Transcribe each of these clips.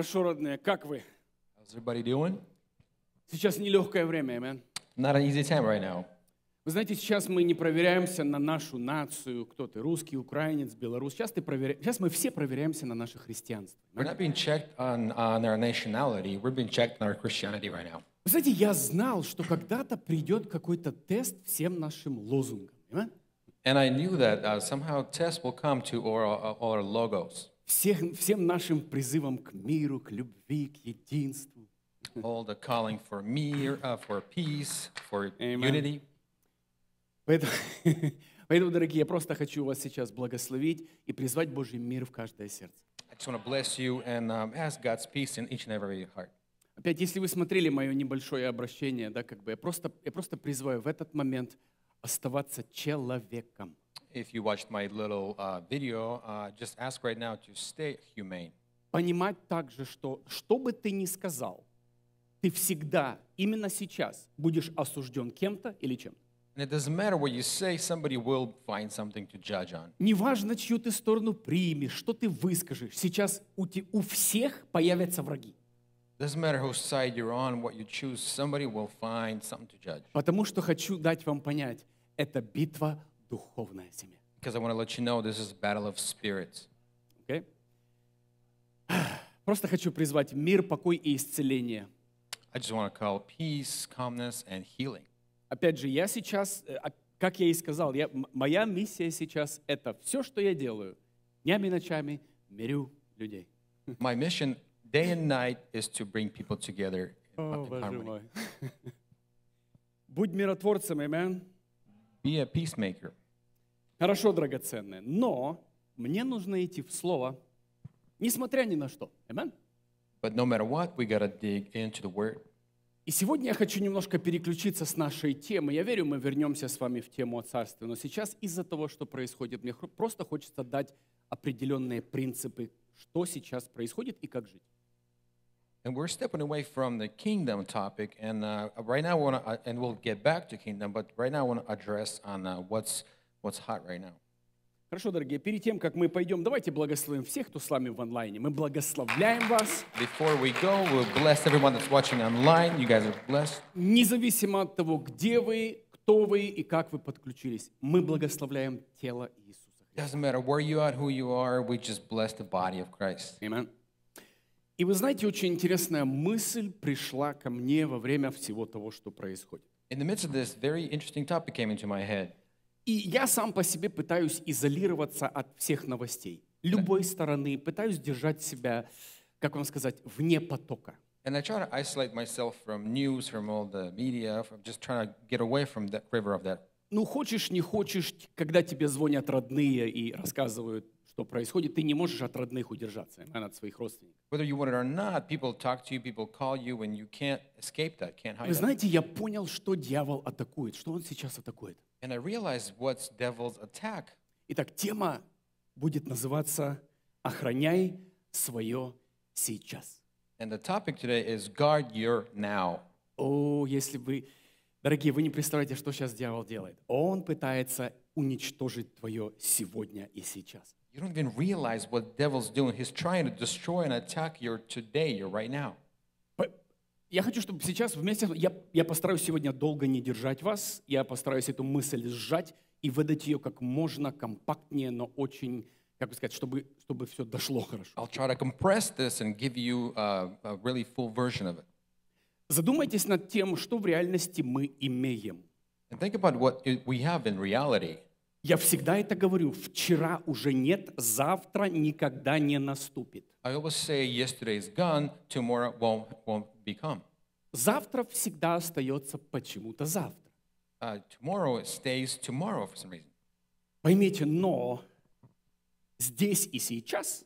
Хорошо, родные, как вы? How's everybody doing? Сейчас нелегкое время, amen. Not an easy time right now. Вы знаете, сейчас мы не проверяемся на нашу нацию, кто ты, русский, украинец, белорус. Сейчас, ты проверя... сейчас мы все проверяемся на наше христианство. We're not being checked on, on our nationality. We're being checked on our Christianity right now. Вы знаете, я знал, что когда-то придет какой-то тест всем нашим лозунгам. amen. And I knew that uh, somehow tests will come to all all our logos, Всех, всем нашим призывам к миру, к любви, к единству. all the calling for me, uh, for peace, for Amen. unity. Поэтому, поэтому, дорогие, я просто хочу вас сейчас благословить и призвать Божий мир в каждое сердце. I just want to bless you and um, ask God's peace in each and every heart. Опять, если вы смотрели мое небольшое обращение, да, как бы я просто, я просто призываю в этот момент оставаться человеком. If you watched my little uh, video, uh, just ask right now to stay humane. Понимать также, что что бы ты ни сказал, ты всегда, именно сейчас, будешь осужден кем-то или чем. And it doesn't matter what you say, somebody will find something to judge on. Неважно, чью ты сторону примешь, что ты выскажешь, сейчас у, те- у всех появятся враги. Doesn't matter whose side you're on, what you choose, somebody will find something to judge. Потому что хочу дать вам понять, это битва духовная семья. Because I want to let you know this is a battle of spirits. Окей? Просто хочу призвать мир, покой и исцеление. I just want to call peace, calmness, and healing. Опять же, я сейчас, э, а- как я и сказал, я, моя миссия сейчас – это все, что я делаю, днями и ночами мирю людей. My mission, day and night, is to bring people together in, О, in harmony. Будь миротворцем, amen. Be a peacemaker. Хорошо, драгоценное. Но мне нужно идти в Слово, несмотря ни на что. Amen. But no matter what, we got to dig into the Word. И сегодня я хочу немножко переключиться с нашей темы. Я верю, мы вернемся с вами в тему о царстве. Но сейчас из-за того, что происходит, мне просто хочется дать определенные принципы, что сейчас происходит и как жить. And we're stepping away from the kingdom topic, and uh, right now, I want to, uh, and we'll get back to kingdom. But right now, I want to address on uh, what's what's hot right now. Хорошо, дорогие, перед тем, как мы пойдем, давайте благословим всех, кто с вами в онлайне. Мы благословляем вас, Before we go, we'll bless everyone that's watching online. You guys are blessed. независимо от того, где вы, кто вы и как вы подключились. Мы благословляем тело Иисуса. Doesn't matter where you are, who you are. We just bless the body of Christ. Amen. И вы знаете, очень интересная мысль пришла ко мне во время всего того, что происходит. In the midst of this, very interesting topic came into my head. И я сам по себе пытаюсь изолироваться от всех новостей. Любой стороны, пытаюсь держать себя, как вам сказать, вне потока. And I try to isolate myself from news, from all the media, from just trying to get away from that river of that. Ну, хочешь, не хочешь, когда тебе звонят родные и рассказывают, что происходит, ты не можешь от родных удержаться, а, от своих родственников. Whether you want it or not, people talk to you, people call you, and you can't escape that, can't hide Вы that. знаете, я понял, что дьявол атакует, что он сейчас атакует. And I realized what's devil's attack. Итак, тема будет называться «Охраняй свое сейчас». And the topic today is guard your now. О, если вы, дорогие, вы не представляете, что сейчас дьявол делает. Он пытается уничтожить твое сегодня и сейчас. You don't even realize what devil's doing. He's trying to destroy and attack your today, your right now. Я хочу, чтобы сейчас вместе, я, я постараюсь сегодня долго не держать вас, я постараюсь эту мысль сжать и выдать ее как можно компактнее, но очень, как бы сказать, чтобы, чтобы все дошло хорошо. I'll try to compress this and give you uh, a really full version of it. Задумайтесь над тем, что в реальности мы имеем. And think about what we have in reality. Я всегда это говорю, вчера уже нет, завтра никогда не наступит. I always say yesterday's gone, tomorrow won't, won't become. Завтра всегда остается почему-то завтра. Uh, tomorrow stays tomorrow for some reason. Поймите, но здесь и сейчас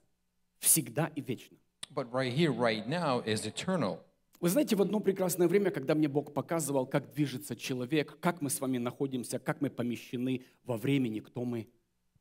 всегда и вечно. But right here, right now is eternal. Вы знаете, в одно прекрасное время, когда мне Бог показывал, как движется человек, как мы с вами находимся, как мы помещены во времени, кто мы.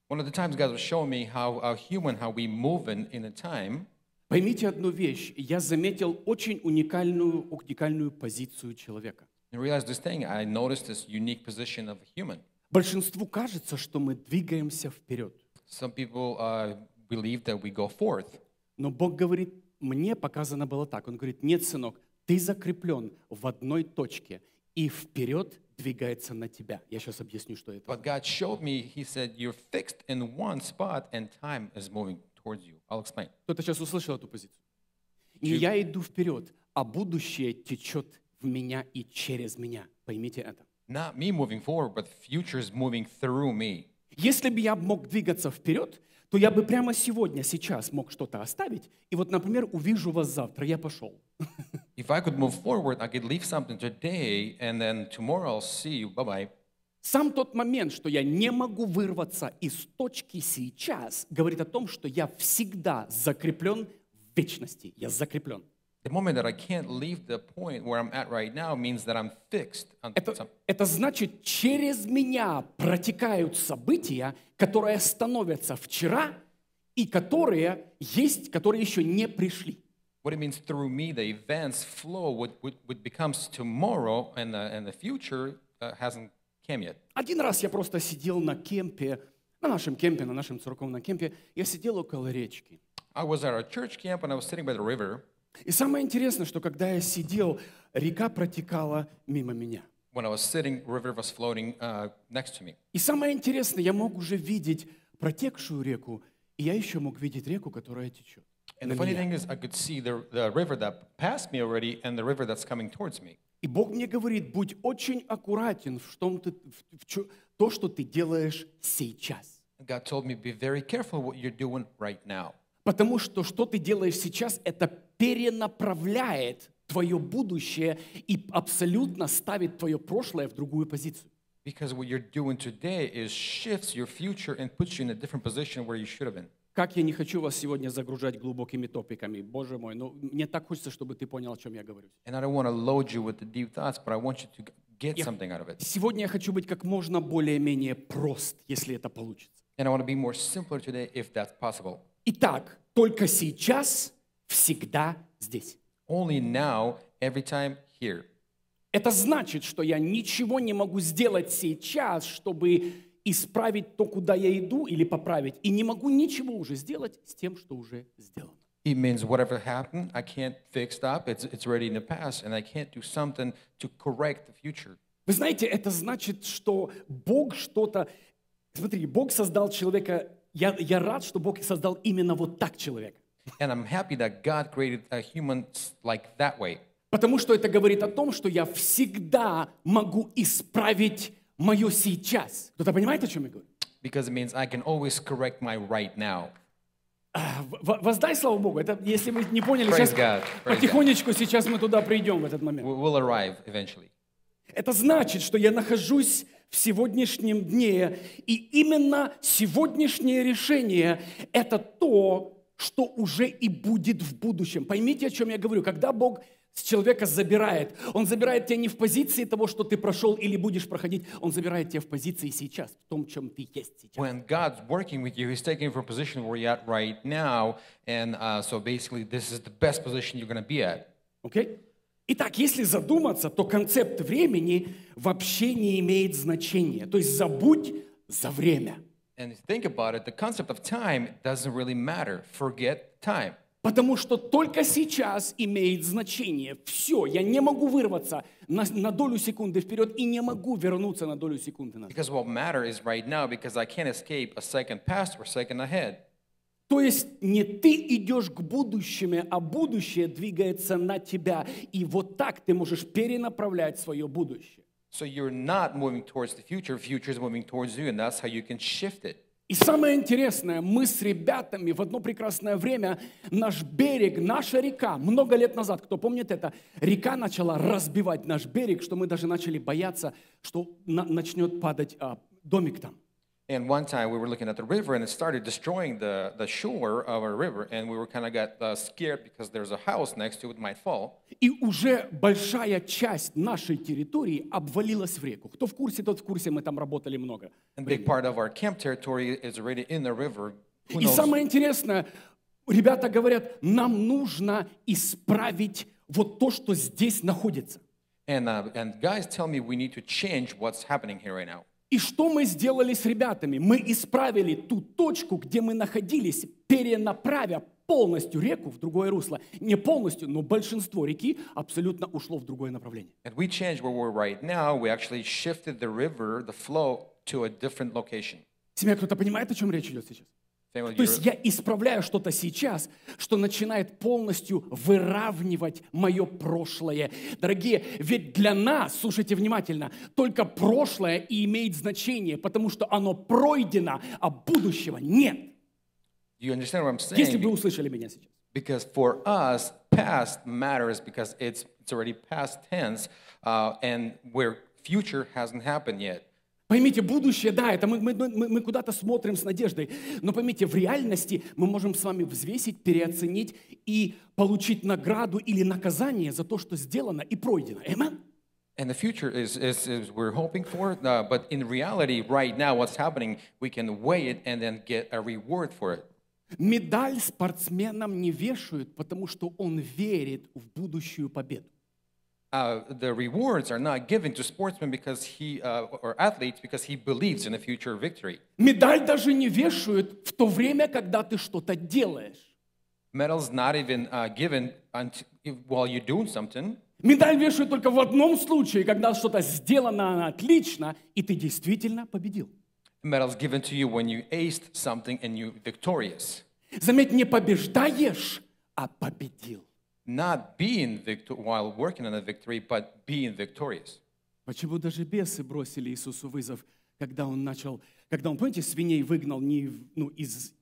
One of the times God was showing me how human, how we move in, in a time. Поймите одну вещь. Я заметил очень уникальную, уникальную позицию человека. And realized this thing, I noticed this unique position of a human. Большинству кажется, что мы двигаемся вперед. Some people uh, believe that we go forth, Но Бог говорит, мне показано было так. Он говорит, нет, сынок, ты закреплен в одной точке и вперед двигается на тебя. Я сейчас объясню, что это. But God showed me, He said, You're fixed in one spot and time is moving towards you. I'll explain. Кто-то сейчас услышал эту позицию. Не я иду вперед, а будущее течет в меня и через меня. Поймите это. Not me moving forward, but the future is moving through me. Если бы я мог двигаться вперед, то я бы прямо сегодня, сейчас мог что-то оставить, и вот, например, увижу вас завтра, я пошел. If I could move forward, I could leave something today and then tomorrow I'll see you. Bye bye. Сам тот момент, что я не могу вырваться из точки сейчас, говорит о том, что я всегда закреплен в вечности. Я закреплен. The moment that I can't leave the point where I'm at right now means that I'm fixed on some. Это, это значит, через меня протекают события, которые становятся вчера и которые есть, которые еще не пришли. What it means through me, the events flow, what, what, what becomes tomorrow and the, and the future uh, hasn't came yet. Один раз я просто сидел на кемпе, на нашем кемпе, на нашем церковном кемпе, я сидел около речки. I was at our church camp and I was sitting by the river. И самое интересное, что когда я сидел, река протекала мимо меня. When I was sitting, river was floating uh, next to me. И самое интересное, я мог уже видеть протекшую реку, и я еще мог видеть реку, которая течет. And the funny thing is, I could see the, the river that passed me already and the river that's coming towards me. И Бог мне говорит, будь очень аккуратен в том, ты, в, в чё- то, что ты делаешь сейчас. God told me, be very careful what you're doing right now. Потому что что ты делаешь сейчас, это перенаправляет твое будущее и абсолютно ставит твое прошлое в другую позицию. Because what you're doing today is shifts your future and puts you in a different position where you should have been. Как я не хочу вас сегодня загружать глубокими топиками, Боже мой, но мне так хочется, чтобы ты понял, о чем я говорю. And I don't want to load you with the deep thoughts, but I want you to get Я- something out of it. Сегодня я хочу быть как можно более-менее прост, если это получится. And I want to be more simpler today if that's possible. Итак, только сейчас, всегда здесь. Only now, every time here. Это значит, что я ничего не могу сделать сейчас, чтобы исправить то, куда я иду, или поправить. И не могу ничего уже сделать с тем, что уже сделано. It means whatever happened, I can't fix up. It's, it's already in the past, and I can't do something to correct the future. Вы знаете, это значит, что Бог что-то... Смотри, Бог создал человека... Я, я рад, что Бог создал именно вот так человека. And I'm happy that God created a human like that way. Потому что это говорит о том, что я всегда могу исправить мое сейчас. Кто-то понимает, о чем я говорю? Because it means I can always correct my right now. А, Воздай слава Богу. Это, если вы не поняли, Praise сейчас God, praise потихонечку сейчас мы туда придем в этот момент. We- We'll arrive eventually. Это значит, что я нахожусь в сегодняшнем дне, и именно сегодняшнее решение – это то, что уже и будет в будущем. Поймите, о чем я говорю. Когда Бог с человека забирает, Он забирает тебя не в позиции того, что ты прошел или будешь проходить, Он забирает тебя в позиции сейчас, в том, чем ты есть сейчас. When God's working with you, He's taking you from a position where you're at right now. And uh, so basically, this is the best position you're going to be at. Окей? Итак, если задуматься, то концепт времени вообще не имеет значения. То есть забудь за время. And if you think about it, the concept of time doesn't really matter. Forget time. Потому что только сейчас имеет значение. Все, я не могу вырваться на, на долю секунды вперед и не могу вернуться на долю секунды назад. Because what matter is right now, because I can't escape a second past or second ahead. То есть не ты идешь к будущему, а будущее двигается на тебя. И вот так ты можешь перенаправлять свое будущее. So you're not moving towards the future, future is moving towards you, and that's how you can shift it. И самое интересное, мы с ребятами в одно прекрасное время, наш берег, наша река, много лет назад, кто помнит это, река начала разбивать наш берег, что мы даже начали бояться, что на- начнет падать а, домик там. And one time we were looking at the river and it started destroying the, the shore of our river, and we were kind of got uh, scared because there's a house next to it might fall. И уже большая часть нашей территории обвалилась в реку. Кто в курсе, тот в курсе, мы там работали много. And big part of our camp territory is already in the river. Who И knows? самое интересное, ребята говорят, нам нужно исправить вот то, что здесь находится. And, uh, and guys tell me we need to change what's happening here right now. И что мы сделали с ребятами? Мы исправили ту точку, где мы находились, перенаправя полностью реку в другое русло. Не полностью, но большинство реки абсолютно ушло в другое направление. And we changed where we're right now. We actually shifted the river, the flow, to a different location. Семья, кто-то понимает, о чем речь идет сейчас? То есть я исправляю что-то сейчас, что начинает полностью выравнивать мое прошлое. Дорогие, ведь для нас, слушайте внимательно, только прошлое и имеет значение, потому что оно пройдено, а будущего нет. Если вы услышали меня сейчас. Because for us, past matters because it's, it's already past tense, uh, and where future hasn't happened yet. Поймите, будущее, да, это мы, мы, мы, мы куда-то смотрим с надеждой, но поймите, в реальности мы можем с вами взвесить, переоценить и получить награду или наказание за то, что сделано и пройдено. Amen? And the future is, is, is we're hoping for, uh, but in reality, right now, what's happening, we can weigh it and then get a reward for it. Медаль спортсменам не вешают, потому что он верит в будущую победу. Uh, the rewards are not given to sportsmen because he, uh, or athletes because he believes in a future victory. Медаль даже не вешают в то время, когда ты что-то делаешь. Medals not even uh, given unt- while you're doing something. Медаль вешают только в одном случае, когда что-то сделано отлично, и ты действительно победил. Medals given to you when you aced something and you victorious. Заметь, не побеждаешь, а победил. Not being victor- while working on a victory, but being victorious. Почему даже бесы бросили Иисусу вызов, когда он начал, когда он, помните, свиней выгнал не, в- ну, из,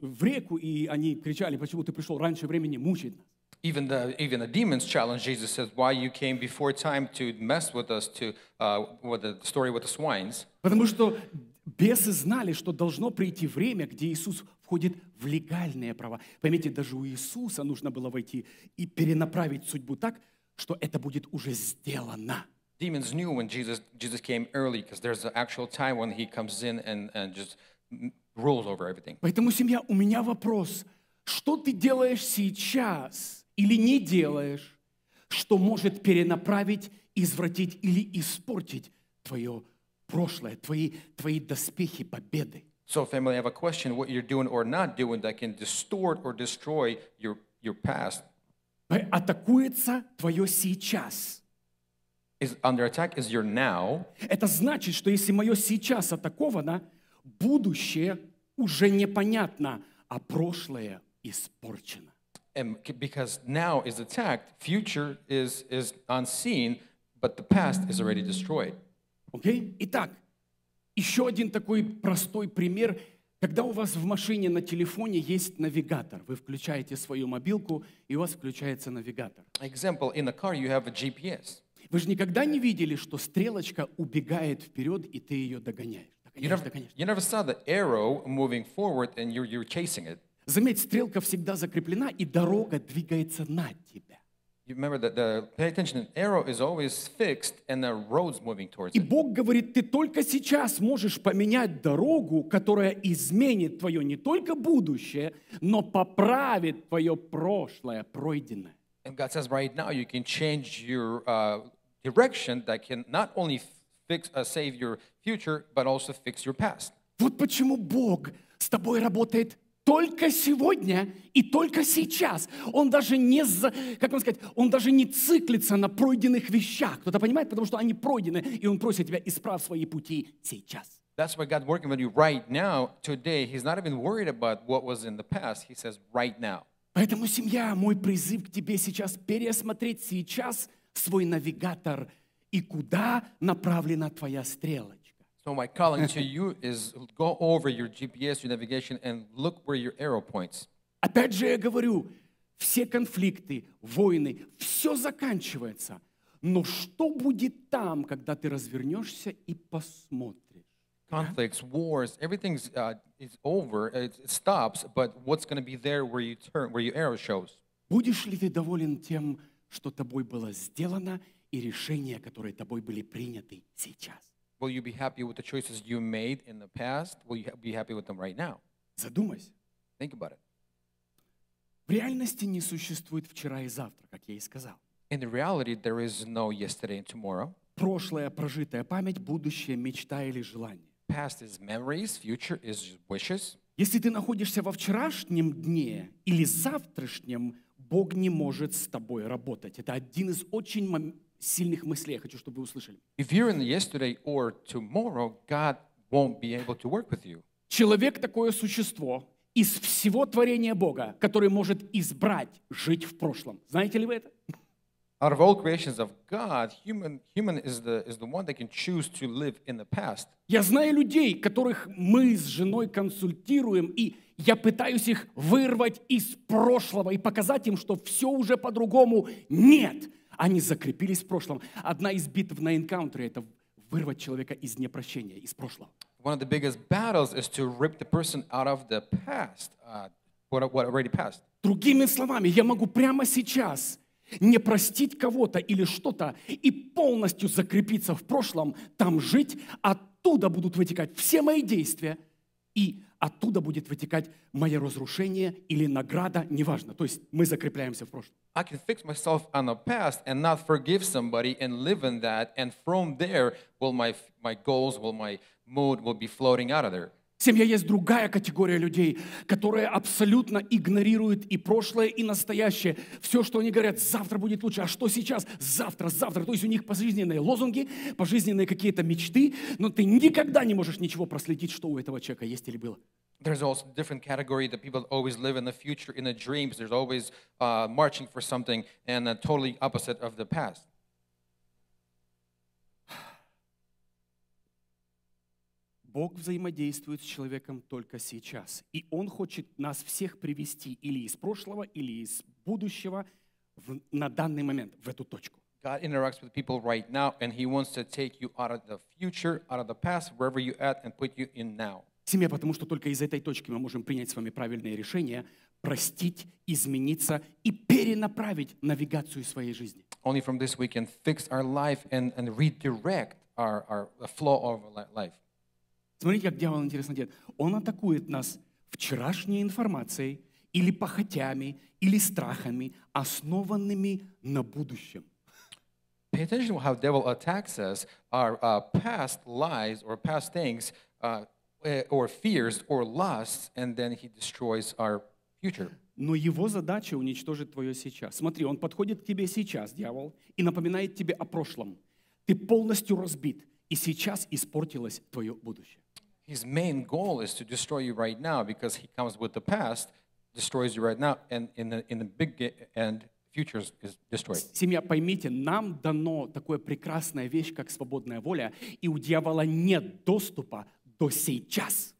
в реку, и они кричали, почему ты пришел раньше времени мучить нас? Even the, even the demons challenge Jesus says, why you came before time to mess with us, to, uh, with the story with the swines. Потому что бесы знали, что должно прийти время, где Иисус входит в легальные права. Поймите, даже у Иисуса нужно было войти и перенаправить судьбу так, что это будет уже сделано. Demons knew when Jesus, Jesus came early because there's an actual time when he comes in and, and just rules over everything. Поэтому, семья, у меня вопрос. Что ты делаешь сейчас или не делаешь, что может перенаправить, извратить или испортить твое прошлое, твои, твои доспехи победы? So, family, I have a question what you're doing or not doing that can distort or destroy your, your past П- Атакуется твое сейчас. is under attack is your now. Это значит, что если мое сейчас атаковано, будущее уже непонятно, а прошлое испорчено. And c- because now is attacked, future is, is unseen, but the past is already destroyed. Окей? Итак, еще один такой простой пример. Когда у вас в машине на телефоне есть навигатор, вы включаете свою мобилку, и у вас включается навигатор. Example, in the car, you have a GPS. Вы же никогда не видели, что стрелочка убегает вперед, и ты ее догоняешь. You never, you never saw the arrow moving forward and you're, you're chasing it. Заметь, стрелка всегда закреплена, и дорога двигается на тебя. You remember that the, pay attention, the arrow is always fixed and the road's moving towards И. Бог говорит, ты только сейчас можешь поменять дорогу, которая изменит твое не только будущее, но поправит твое прошлое, пройденное. And God says right now you can change your uh, direction that can not only fix, uh, save your future, but also fix your past. Вот почему Бог с тобой работает только сегодня и только сейчас. Он даже не, за- как вам сказать, он даже не циклится на пройденных вещах. Кто-то понимает? Потому что они пройдены, и он просит тебя, исправь свои пути сейчас. That's why God's working with you right now, today. He's not even worried about what was in the past. He says right now. Поэтому, семья, мой призыв к тебе сейчас переосмотреть сейчас свой навигатор и куда направлена твоя стрелочка. So my calling to you is go over your GPS, your navigation, and look where your arrow points. Опять же я говорю, все конфликты, войны, все заканчивается. Но что будет там, когда ты развернешься и посмотришь? Conflicts, wars, everything's uh, is over. It, stops. But what's going to be there where you turn, where your arrow shows? Будешь ли ты доволен тем, что тобой было сделано и решения, которые тобой были приняты сейчас? Will you be happy with the choices you made in the past? Will you be happy with them right now? Задумайся. Think about it. В реальности не существует вчера и завтра, как я и сказал. In the reality, there is no yesterday and tomorrow. Прошлое, прожитая память, будущее, мечта или желание. Past is memories, future is wishes. Если ты находишься во вчерашнем дне или завтрашнем, Бог не может с тобой работать. Это один из очень сильных мыслей, я хочу, чтобы вы услышали. If you're in the yesterday or tomorrow, God won't be able to work with you. Человек такое существо из всего творения Бога, который может избрать жить в прошлом. Знаете ли вы это? Out of all creations of God, human, human is, the, is the one that can choose to live in the past. Я знаю людей, которых мы с женой консультируем, и я пытаюсь их вырвать из прошлого и показать им, что все уже по-другому. Нет, они закрепились в прошлом. Одна из битв на энкаунтере – это вырвать человека из непрощения, из прошлого. One of the biggest battles is to rip the person out of the past, uh, what, what already passed. Другими словами, я могу прямо сейчас не простить кого-то или что-то и полностью закрепиться в прошлом, там жить, оттуда будут вытекать все мои действия, и оттуда будет вытекать мое разрушение или награда, неважно. То есть мы закрепляемся в прошлом. I can fix myself on the past and not forgive somebody and live in that, and from there, will my, my goals, will my mood will be floating out of there. Семья есть другая категория людей, которая абсолютно игнорирует и прошлое, и настоящее. Все, что они говорят, завтра будет лучше, а что сейчас? Завтра, завтра. То есть у них пожизненные лозунги, пожизненные какие-то мечты, но ты никогда не можешь ничего проследить, что у этого человека есть или было. There's also a different category that people always live in the future, in the dreams. There's always uh, marching for something, and uh, totally opposite of the past. Бог взаимодействует с человеком только сейчас. И Он хочет нас всех привести или из прошлого, или из будущего в- на данный момент, в эту точку. God interacts with people right now, and He wants to take you out of the future, out of the past, wherever you're at, and put you in now. Семья, потому что только из этой точки мы можем принять с вами правильные решения, простить, измениться и перенаправить навигацию своей жизни. Only from this we can fix our life and, and redirect our, our flow of life. Смотрите, как дьявол интересно делает. Он атакует нас вчерашней информацией или похотями, или страхами, основанными на будущем. Pay attention to how devil attacks us, our uh, past lies or past things, uh, eh, or fears or lusts, and then he destroys our future. Но его задача уничтожить твое сейчас. Смотри, он подходит к тебе сейчас, дьявол, и напоминает тебе о прошлом. Ты полностью разбит, и сейчас испортилось твое будущее. His main goal is to destroy you right now because he comes with the past, destroys you right now, and in the, in the big ge- end, future is, is destroyed. Семья, поймите, нам дано такая прекрасная вещь, как свободная воля, и у дьявола нет доступа до сейчас.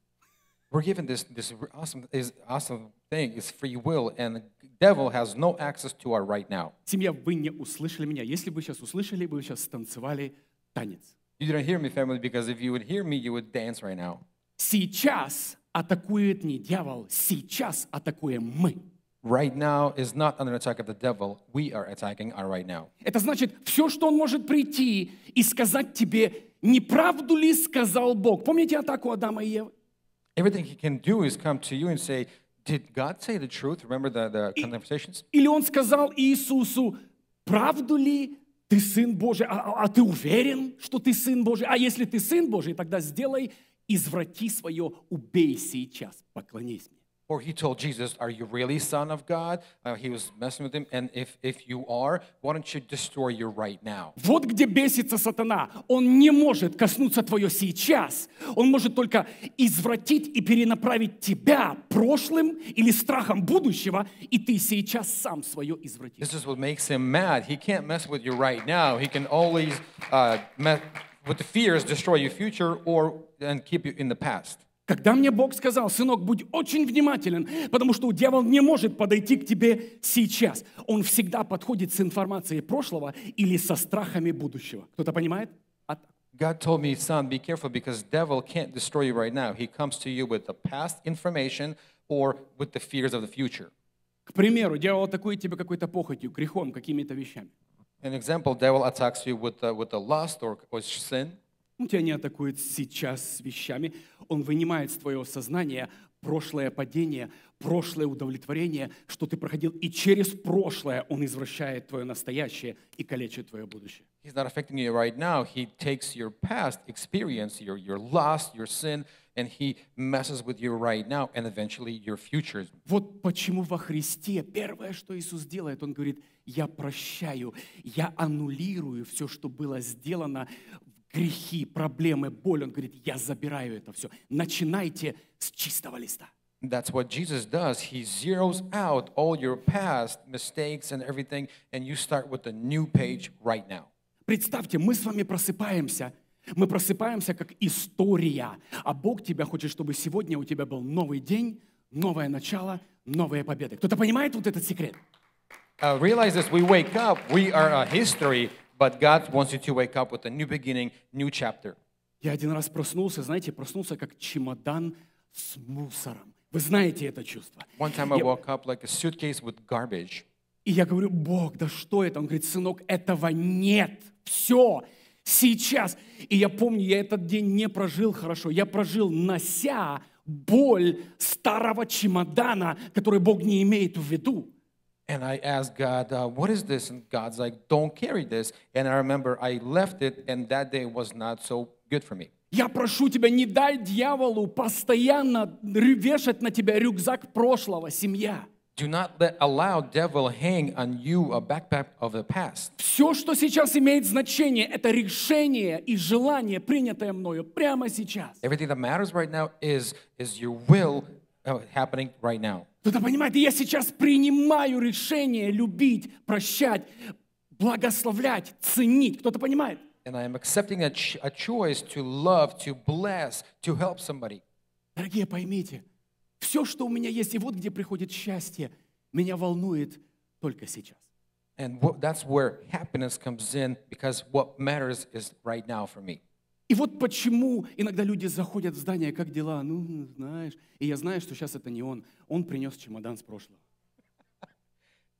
We're given this, this awesome, is awesome thing, is free will, and the devil has no access to our right now. Семья, вы не услышали меня. Если бы сейчас услышали, вы сейчас станцевали танец. You didn't hear me, family, because if you would hear me, you would dance right now. Сейчас атакует не дьявол, сейчас атакуем мы. Right now is not under attack of the devil. We are attacking our right now. Это значит, все, что он может прийти и сказать тебе, неправду ли сказал Бог. Помните атаку Адама и Евы? Everything he can do is come to you and say, Did God say the truth? Remember the, the conversations? Или он сказал Иисусу, правду ли ты сын Божий? А, а- а ты уверен, что ты сын Божий? А если ты сын Божий, тогда сделай, изврати свое, убей сейчас, поклонись. Or he told Jesus, Are you really son of God? Uh, he was messing with him. And if, if you are, why don't you destroy you right now? Вот где бесится сатана. Он не может коснуться твое сейчас. Он может только извратить и перенаправить тебя прошлым или страхом будущего, и ты сейчас сам свое извратишь. This is what makes him mad. He can't mess with you right now. He can always, uh, mess with the fears, destroy your future or and keep you in the past. Когда мне Бог сказал, сынок, будь очень внимателен, потому что дьявол не может подойти к тебе сейчас. Он всегда подходит с информацией прошлого или со страхами будущего. Кто-то понимает? God told me, son, be careful because devil can't destroy you right now. He comes to you with the past information or with the fears of the future. К примеру, дьявол атакует тебя какой-то похотью, грехом, какими-то вещами. An example, devil attacks you with, uh, with the lust or, or sin. Он тебя не атакует сейчас с вещами. Он вынимает с твоего сознания прошлое падение, прошлое удовлетворение, что ты проходил. И через прошлое он извращает твое настоящее и калечит твое будущее. He's not affecting you right now. He takes your past experience, your, your lust, your sin, and he messes with you right now and eventually your future. Вот почему во Христе первое, что Иисус делает, Он говорит, я прощаю, я аннулирую все, что было сделано, грехи, проблемы, боль. Он говорит, я забираю это все. Начинайте с чистого листа. That's what Jesus does. He zeroes out all your past mistakes and everything, and you start with a new page right now. Представьте, мы с вами просыпаемся, мы просыпаемся как история, а Бог тебя хочет, чтобы сегодня у тебя был новый день, новое начало, новые победы. Кто-то понимает вот этот секрет? Uh, realize this we wake up, we are a history, but God wants you to wake up with a new beginning, new chapter. Я один раз проснулся, знаете, проснулся как чемодан с мусором. Вы знаете это чувство. One time I woke up like a suitcase with garbage. И я говорю, Бог, да что это? Он говорит, сынок, этого нет. Все. Сейчас. И я помню, я этот день не прожил хорошо. Я прожил, нося боль старого чемодана, который Бог не имеет в виду. And I asked God, uh, what is this? And God's like, don't carry this. And I remember I left it, and that day was not so good for me. Я прошу тебя, не дай дьяволу постоянно рю- вешать на тебя рюкзак прошлого, семья. Do not let allow devil hang on you a backpack of the past. Все, что сейчас имеет значение, это решение и желание, принятое мною прямо сейчас. Everything that matters right now is is your will uh, happening right now. Кто-то понимает, и я сейчас принимаю решение любить, прощать, благословлять, ценить. Кто-то понимает? And I am accepting a, a choice to love, to bless, to help somebody. Дорогие, поймите, все, что у меня есть, и вот где приходит счастье, меня волнует только сейчас. And what, that's where happiness comes in because what matters is right now for me. И вот почему иногда люди заходят в здание, как дела, ну, знаешь, и я знаю, что сейчас это не он, он принес чемодан с прошлого.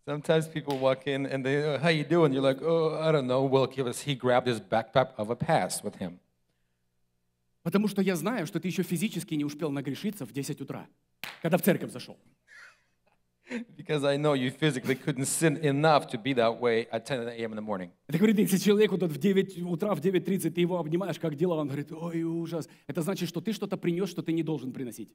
Sometimes people walk in and they, "Oh, how you doing? You're like, oh, I don't know. Well, give us. He grabbed his backpack of a past with him. Потому что я знаю, что ты еще физически не успел нагрешиться в 10 утра, когда в церковь зашел. Because I know you physically couldn't sin enough to be that way at 10 a.m. in the morning. Это говорит, если человеку тут в 9 утра, в 9.30 ты его обнимаешь, как дела, он говорит, ой, ужас. Это значит, что ты что-то принес, что ты не должен приносить.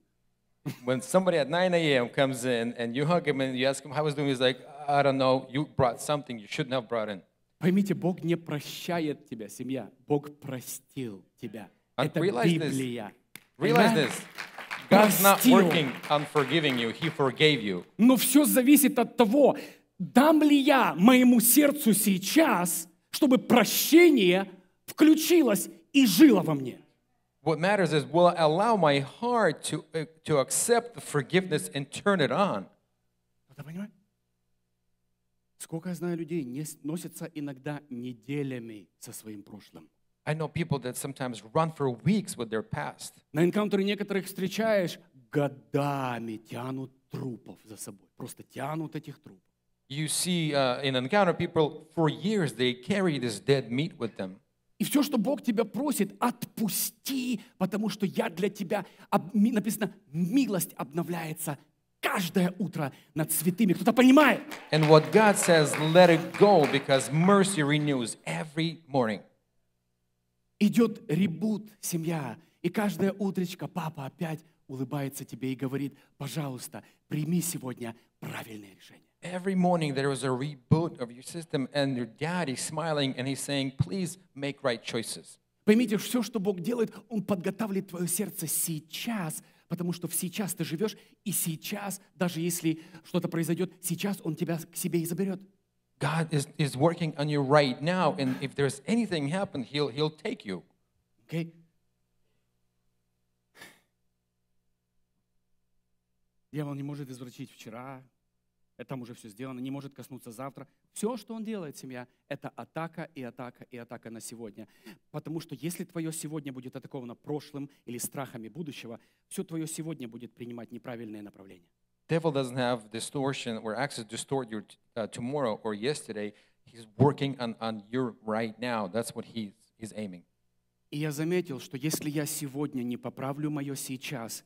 When somebody at 9 a.m. comes in and you hug him and you ask him how he's doing, he's like, I don't know. You brought something you shouldn't have brought in. Поймите, Бог не прощает тебя, семья. Бог простил тебя. And Это realize this. Библия. Realize Amen? this. God's not Простил. working on forgiving you. He forgave you. Но все зависит от того, дам ли я моему сердцу сейчас, чтобы прощение включилось и жило во мне. What matters is will I allow my heart to, uh, to accept the forgiveness and turn it on? Сколько я знаю людей, носятся иногда неделями со своим прошлым. I know people that sometimes run for weeks with their past. На энкаунтере некоторых встречаешь, годами тянут трупов за собой. Просто тянут этих трупов. You see uh, in encounter people for years they carry this dead meat with them. И все, что Бог тебя просит, отпусти, потому что я для тебя, об- ми- написано, милость обновляется каждое утро над святыми. Кто-то понимает? And what God says, let it go because mercy renews every morning. Идет ребут, семья, и каждое утречко папа опять улыбается тебе и говорит, пожалуйста, прими сегодня правильное решение. Every morning there is a reboot of your system, and your dad is smiling and he's saying, Please make right choices. Поймите, все, что Бог делает, Он подготавливает твое сердце сейчас, потому что в сейчас ты живешь, и сейчас, даже если что-то произойдет, сейчас Он тебя к себе и заберет. God is, is working on you right now, and if there's anything happen, he'll, he'll take you. Окей? Дьявол не может извращить вчера, это там уже все сделано, не может коснуться завтра. Все, что он делает, семья, это атака и атака и атака на сегодня. Потому что если твое сегодня будет атаковано прошлым или страхами будущего, все твое сегодня будет принимать неправильное направление. Devil doesn't have distortion or access to distort your uh, tomorrow or yesterday. He's working on, on your right now. That's what he's, he's aiming. И я заметил, что если я сегодня не поправлю мое сейчас,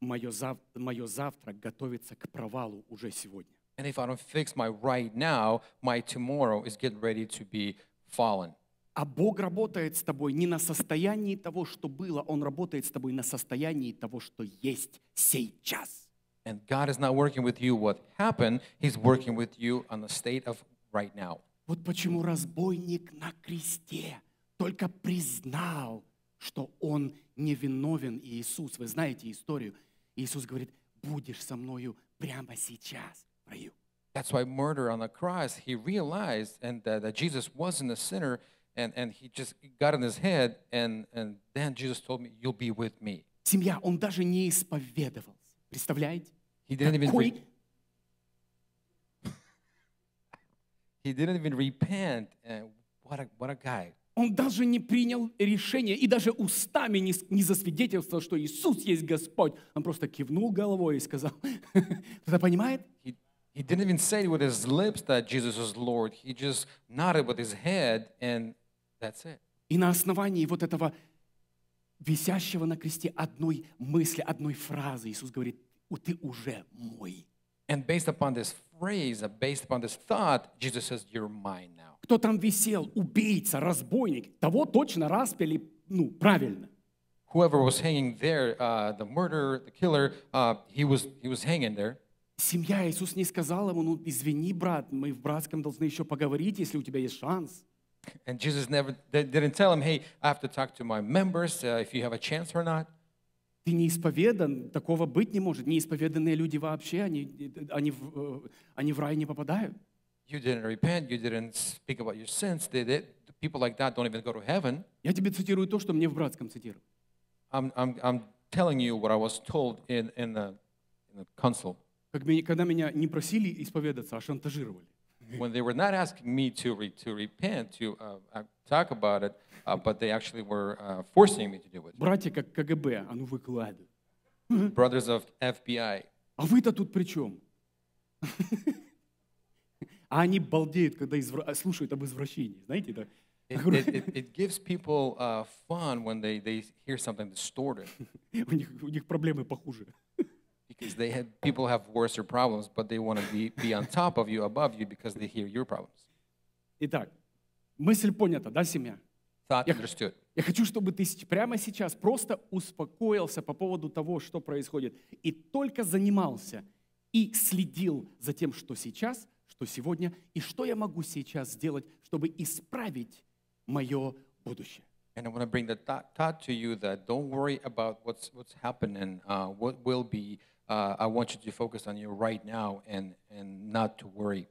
мое, зав- мое завтра готовится к провалу уже сегодня. And if I don't fix my right now, my tomorrow is getting ready to be fallen. А Бог работает с тобой не на состоянии того, что было, Он работает с тобой на состоянии того, что есть сейчас. And God is not working with you what happened, He's working with you on the state of right now. Вот почему разбойник на кресте только признал, что он невиновен Иисус. Вы знаете историю. Иисус говорит, будешь со мною прямо сейчас в раю. That's why murder on the cross, he realized and that, that Jesus wasn't a sinner, and, and he just got in his head, and, and then Jesus told me, You'll be with me. Семья, он даже не исповедовался. Представляете? He didn't even re- he didn't even repent. And what a what a guy. Он даже не принял решение и даже устами не, не засвидетельствовал, что Иисус есть Господь. Он просто кивнул головой и сказал, кто-то понимает? He, he didn't even say with his lips that Jesus is Lord. He just nodded with his head, and that's it. И на основании вот этого висящего на кресте одной мысли, одной фразы Иисус говорит, «У- ты уже мой. And based upon this phrase, uh, based upon this thought, Jesus says, You're mine now. Кто там висел? Убийца, разбойник. Того точно распяли, ну, правильно. Whoever was hanging there, uh, the murderer, the killer, uh, he, was, he was hanging there. Семья, Иисус не сказал ему, ну, извини, брат, мы в братском должны еще поговорить, если у тебя есть шанс. And Jesus never didn't tell him, Hey, I have to talk to my members uh, if you have a chance or not. Ты не исповедан, такого быть не может. Неисповеданные люди вообще, они, они, в, э, они в рай не попадают. You didn't repent, you didn't speak about your sins, did it? People like that don't even go to heaven. Я тебе цитирую то, что мне в братском цитировали. I'm, I'm, I'm telling you what I was told in, in, the, in the council. Когда меня не просили исповедаться, а шантажировали. when they were not asking me to, re, to repent, to uh, uh, talk about it, uh, but they actually were uh, forcing me to do it. Братья как КГБ, а ну выкладывай. Brothers of FBI. А вы-то тут при чем? А они балдеют, когда извра- слушают об извращении. Знаете, да? It, it, it, it gives people uh, fun when they, they hear something distorted У них, у них проблемы похуже. because they have, people have worse problems, but they want to be, be on top of you, above you, because they hear your problems. Итак, мысль понята, да, семья? Thought understood. Я хочу, чтобы ты прямо сейчас просто успокоился по поводу того, что происходит, и только занимался и следил за тем, что сейчас, что сегодня, и что я могу сейчас сделать, чтобы исправить мое будущее. And I want to bring the thought, thought to you that don't worry about what's, what's happening, uh, what will be. Uh, I want you to focus on you right now and, and not to worry.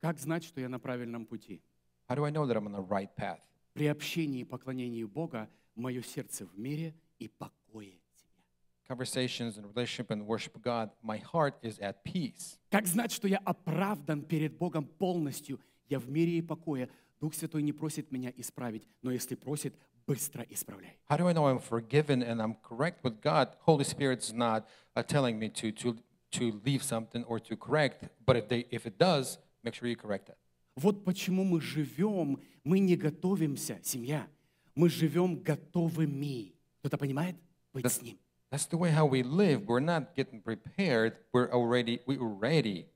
Как знать, что я на правильном пути? How do I know that I'm on the right path? При общении и поклонении Бога мое сердце в мире и покое семья. Conversations and relationship and worship of God, my heart is at peace. Как знать, что я оправдан перед Богом полностью? Я в мире и покое. Дух Святой не просит меня исправить, но если просит, быстро исправляй. How do I know I'm forgiven and I'm correct with God? Holy Spirit's not uh, telling me to, to, to leave something or to correct, but if, they, if it does, make sure you correct it. Вот почему мы живем, мы не готовимся, семья. Мы живем готовыми. Кто-то понимает? Быть с Ним. That's the way how we live. We're not getting prepared. We're already we're ready.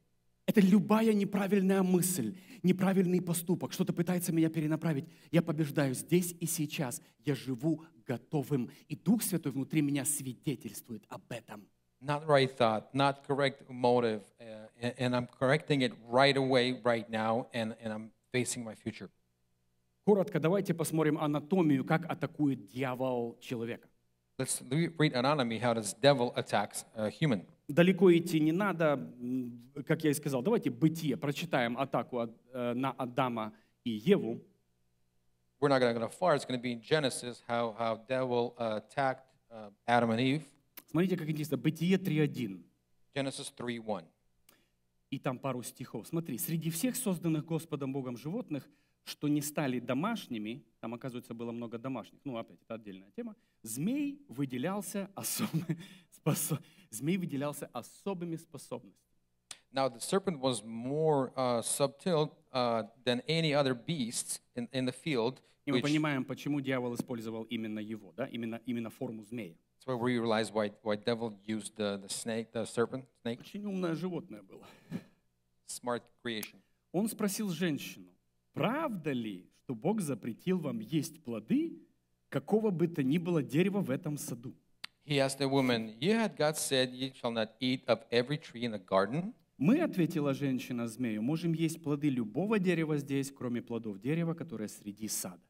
Это любая неправильная мысль, неправильный поступок, что-то пытается меня перенаправить. Я побеждаю здесь и сейчас. Я живу готовым. И Дух Святой внутри меня свидетельствует об этом. Not right thought, not correct motive, uh, and, and I'm correcting it right away, right now, and, and I'm facing my future. Коротко, давайте посмотрим анатомию, как атакует дьявол человека. Let's re- read anatomy. How does devil attacks a human? Далеко идти не надо, как я и сказал. Давайте бытие, прочитаем атаку э, на Адама и Еву. We're not going to go far. It's going to be in Genesis how how devil uh, attacked uh, Adam and Eve. Смотрите, как интересно. Бытие 3.1. Genesis 3:1. И там пару стихов. Смотри, среди всех созданных Господом Богом животных, что не стали домашними, там, оказывается, было много домашних, ну, опять, это отдельная тема, змей выделялся, особ... спосо- змей выделялся особыми способностями. Now the serpent was more uh, subtle uh, than any other beast in, in the field. И мы Which, понимаем, почему дьявол использовал именно его, да? именно, именно форму змея. That's why we realize why, why devil used the, the snake, the serpent, snake, Очень умное животное было. smart creation. Он спросил женщину, правда ли, что Бог запретил вам есть плоды какого бы то ни было дерева в этом саду? He asked the woman, You had God said, You shall not eat of every tree in the garden? Мы, ответила женщина змею, можем есть плоды любого дерева здесь, кроме плодов дерева, которое среди сада.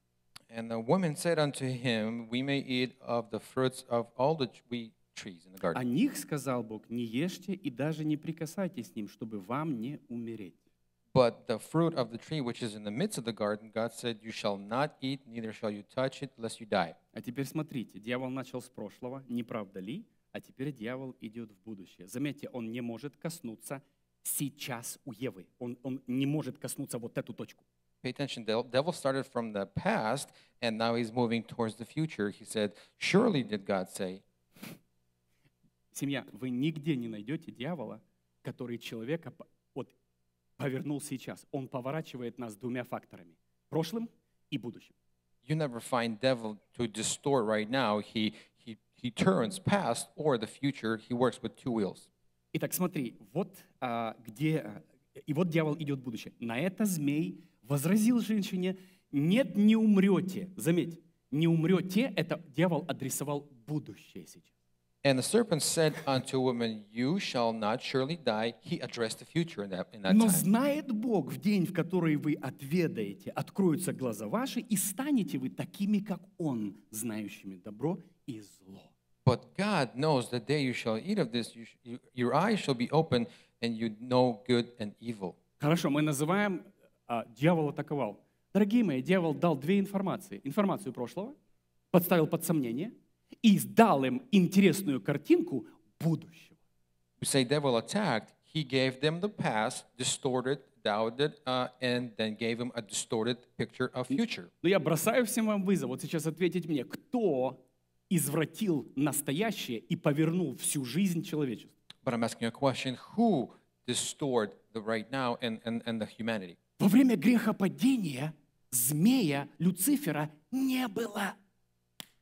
And the woman said unto him, We may eat of the fruits of all the tree trees in the О garden. них, сказал Бог, не ешьте и даже не прикасайтесь к ним, чтобы вам не умереть. But the fruit of the tree which is in the midst of the garden, God said, You shall not eat, neither shall you touch it, lest you die. А теперь смотрите, дьявол начал с прошлого, не правда ли? А теперь дьявол идет в будущее. Заметьте, он не может коснуться сейчас у Евы. Он, он не может коснуться вот эту точку. Pay attention, the devil started from the past, and now he's moving towards the future. He said, Surely did God say, Семья, вы нигде не найдете дьявола, который человека по- вот, повернул сейчас. Он поворачивает нас двумя факторами. Прошлым и будущим. You never find devil to distort right now. He, he, he turns past or the future. He works with two wheels. Итак, смотри, вот а, где... а, И вот дьявол идет в будущее. На это змей возразил женщине, нет, не умрете. Заметь, не умрете, это дьявол адресовал будущее сейчас. And the serpent said unto woman, You shall not surely die. He addressed the future in that, in that Но time. знает Бог, в день, в который вы отведаете, откроются глаза ваши, и станете вы такими, как Он, знающими добро и зло. But God knows the day you shall eat of this, you, your eyes shall be open, and you know good and evil. Хорошо, мы называем а, дьявол атаковал. Дорогие мои, дьявол дал две информации. Информацию прошлого, подставил под сомнение и дал им интересную картинку будущего. We say devil attacked. He gave them the past, distorted, doubted, uh, and then gave them a distorted picture of future. Но я бросаю всем вам вызов, вот сейчас ответить мне, кто извратил настоящее и повернул всю жизнь человечества? But I'm asking a question: Who distort the right now and, and, and the humanity? Во время грехопадения змея Люцифера не было.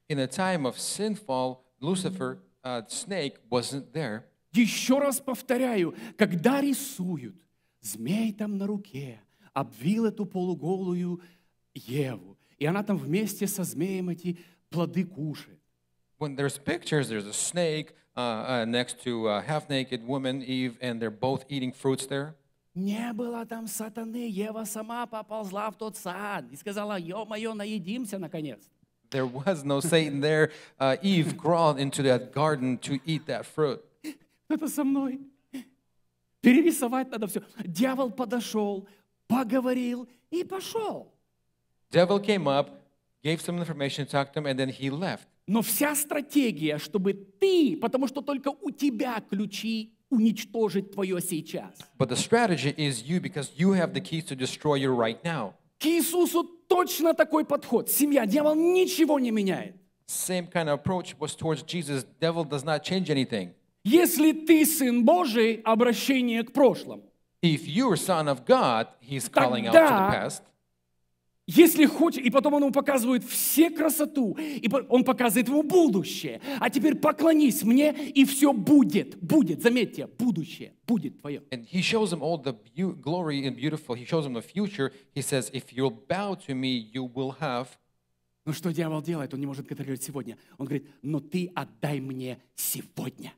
In the time of sinfall, Lucifer, uh, snake, wasn't there. Еще раз повторяю, когда рисуют змей там на руке, обвил эту полуголую Еву, и она там вместе со змеем эти плоды кушает. When there's pictures, there's a snake uh, uh, next to a half-naked woman, Eve, and they're both eating fruits there. Не было там сатаны, Ева сама поползла в тот сад и сказала, ё-моё, наедимся наконец. There was no Satan there. Uh, Eve crawled into that garden to eat that fruit. Это со мной. Перерисовать надо все. Дьявол подошел, поговорил и пошел. Devil came up, gave some information, talked to him, and then he left. Но вся стратегия, чтобы ты, потому что только у тебя ключи уничтожить твое сейчас. But the strategy is you because you have the keys to destroy your right now. К Иисусу точно такой подход. Семья, дьявол ничего не меняет. Same kind of approach was towards Jesus. Devil does not change anything. Если ты сын Божий, обращение к прошлому. If you're son of God, he's calling out to the past. Если хочешь, и потом он ему показывает все красоту, и он показывает ему будущее. А теперь поклонись мне, и все будет, будет, заметьте, будущее будет твое. And he shows him all the glory and beautiful. He shows him the future. He says, If you'll bow to me, you will have. Ну что дьявол делает? Он не может контролировать сегодня. Он говорит, но ты отдай мне сегодня.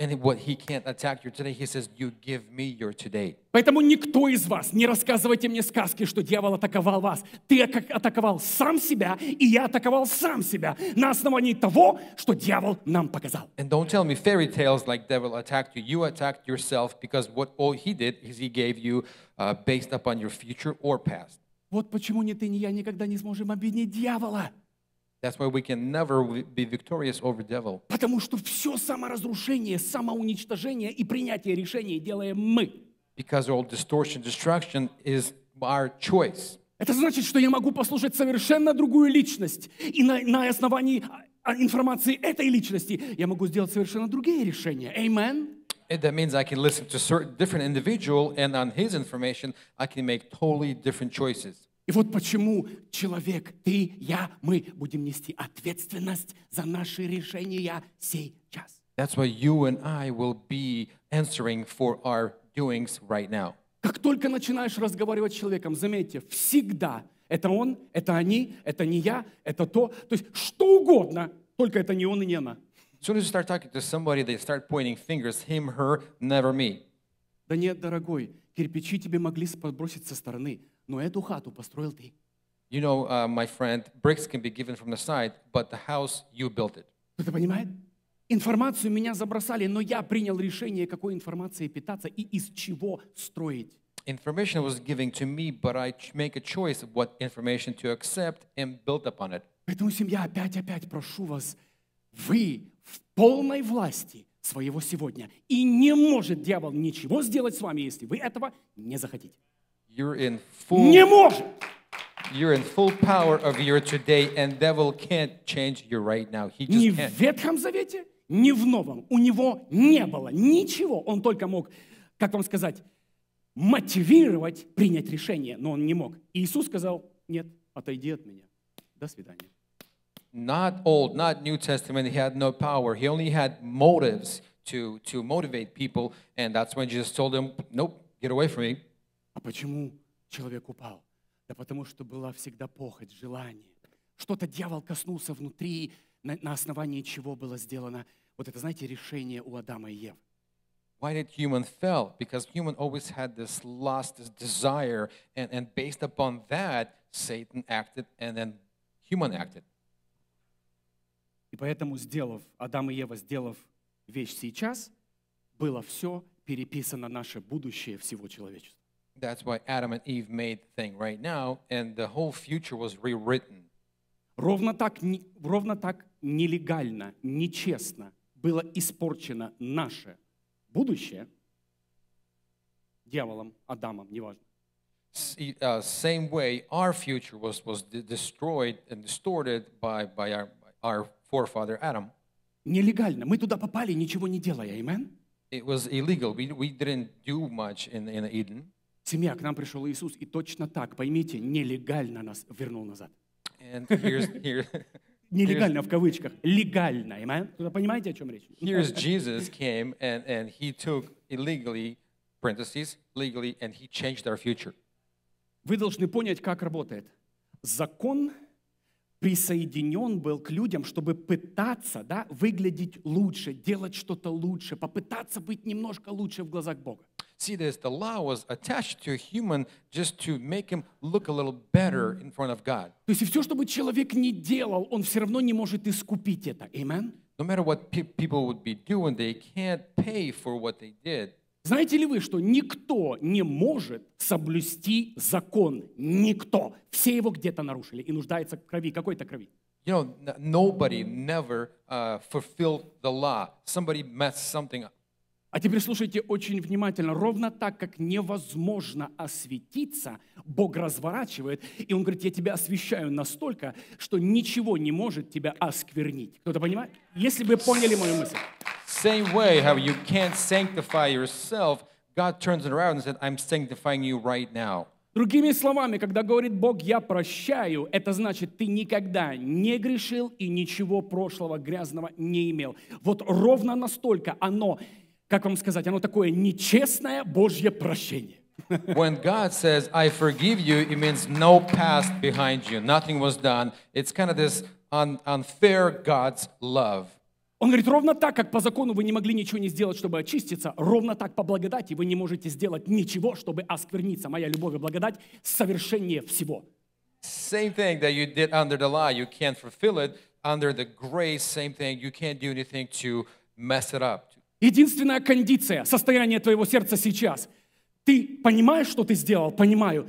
And what he can't attack you today, he says, You give me your today. Поэтому никто из вас, не рассказывайте мне сказки, что дьявол атаковал вас. Ты атаковал сам себя, и я атаковал сам себя на основании того, что дьявол нам показал. And don't tell me fairy tales like devil attacked you. You attacked yourself because what all he did is he gave you uh, based upon your future or past. Вот почему ни ты, ни я никогда не сможем обвинить дьявола. That's why we can never be victorious over devil. Потому что все саморазрушение, самоуничтожение и принятие решений делаем мы. Because all distortion, destruction is our choice. Это значит, что я могу послушать совершенно другую личность. И на, на основании а, информации этой личности я могу сделать совершенно другие решения. Amen. And that means I can listen to certain different individual, and on his information, I can make totally different choices. И вот почему человек, ты, я, мы будем нести ответственность за наши решения сейчас. That's why you and I will be answering for our doings right now. Как только начинаешь разговаривать с человеком, заметьте, всегда это он, это они, это не я, это то. То есть что угодно, только это не он и не она. As soon as you start talking to somebody, they start pointing fingers, him, her, never me. Да нет, дорогой, кирпичи тебе могли подбросить со стороны, но эту хату построил ты. You know, uh, my friend, bricks can be given from the side, but the house, you built it. Кто-то понимает? Информацию меня забросали, но я принял решение, какой информацией питаться и из чего строить. Information was given to me, but I make a choice of what information to accept and build upon it. Поэтому, семья, опять-опять прошу вас, вы в полной власти своего сегодня. И не может дьявол ничего сделать с вами, если вы этого не захотите. You're in full, Не может! you're in full power of your today, and devil can't change you right now. He Ни just в can't. Ветхом Завете, ни в Новом. У него не было ничего. Он только мог, как вам сказать, мотивировать принять решение, но он не мог. И Иисус сказал, нет, отойди от меня. До свидания. Not Old, not New Testament, he had no power. He only had motives to, to motivate people, and that's when Jesus told him, Nope, get away from me. А почему человек упал? Да потому что была всегда похоть, желание. Что-то дьявол коснулся внутри, на, на основании чего было сделано вот это, знаете, решение у Адама и Евы. Why did human fail? Because human always had this lust, this desire, and, and based upon that, Satan acted and then human acted. И поэтому, сделав, Адам и Ева, сделав вещь сейчас, было все переписано наше будущее всего человечества. That's why Adam and Eve made the thing right now, and the whole future was rewritten. Ровно так, не- ровно так нелегально, нечестно было испорчено наше будущее дьяволом, Адамом, неважно. S- uh, same way, our future was, was de- destroyed and distorted by, by our, our forefather Adam. Нелегально. Мы туда попали, ничего не делая. Amen? It was illegal. We, we didn't do much in, in Eden. Семья, к нам пришел Иисус, и точно так, поймите, нелегально нас вернул назад. And here's, here, Нелегально в кавычках, легально. Amen? Понимаете, о чем речь? here's Jesus came and, and he took illegally, parentheses, legally, and he changed our future. Вы должны понять, как работает. Закон присоединен был к людям, чтобы пытаться да, выглядеть лучше, делать что-то лучше, попытаться быть немножко лучше в глазах Бога. See this, the law was attached to a human just to make him look a little better in front of God. То есть все, что бы человек не делал, он все равно не может искупить это. Amen? No matter what pe- people would be doing, they can't pay for what they did. Знаете ли вы, что никто не может соблюсти закон? Никто. Все его где-то нарушили и нуждается в крови, какой-то крови. You know, nobody never uh, fulfilled the law. Somebody messed something up. А теперь слушайте очень внимательно. Ровно так, как невозможно осветиться, Бог разворачивает, и Он говорит, я тебя освещаю настолько, что ничего не может тебя осквернить. Кто-то понимает? Если бы поняли мою мысль. Same way, how you can't sanctify yourself, God turns it around and said, I'm sanctifying you right now. Другими словами, когда говорит Бог, я прощаю, это значит, ты никогда не грешил и ничего прошлого грязного не имел. Вот ровно настолько оно, как вам сказать, оно такое нечестное Божье прощение. when God says, I forgive you, it means no past behind you. Nothing was done. It's kind of this un- unfair God's love. Он говорит, ровно так, как по закону вы не могли ничего не сделать, чтобы очиститься, ровно так по благодати вы не можете сделать ничего, чтобы оскверниться. Моя любовь и благодать совершеннее всего. Same thing that you did under the law, you can't fulfill it. Under the grace, same thing, you can't do anything to mess it up. Единственная кондиция, состояние твоего сердца сейчас. Ты понимаешь, что ты сделал? Понимаю.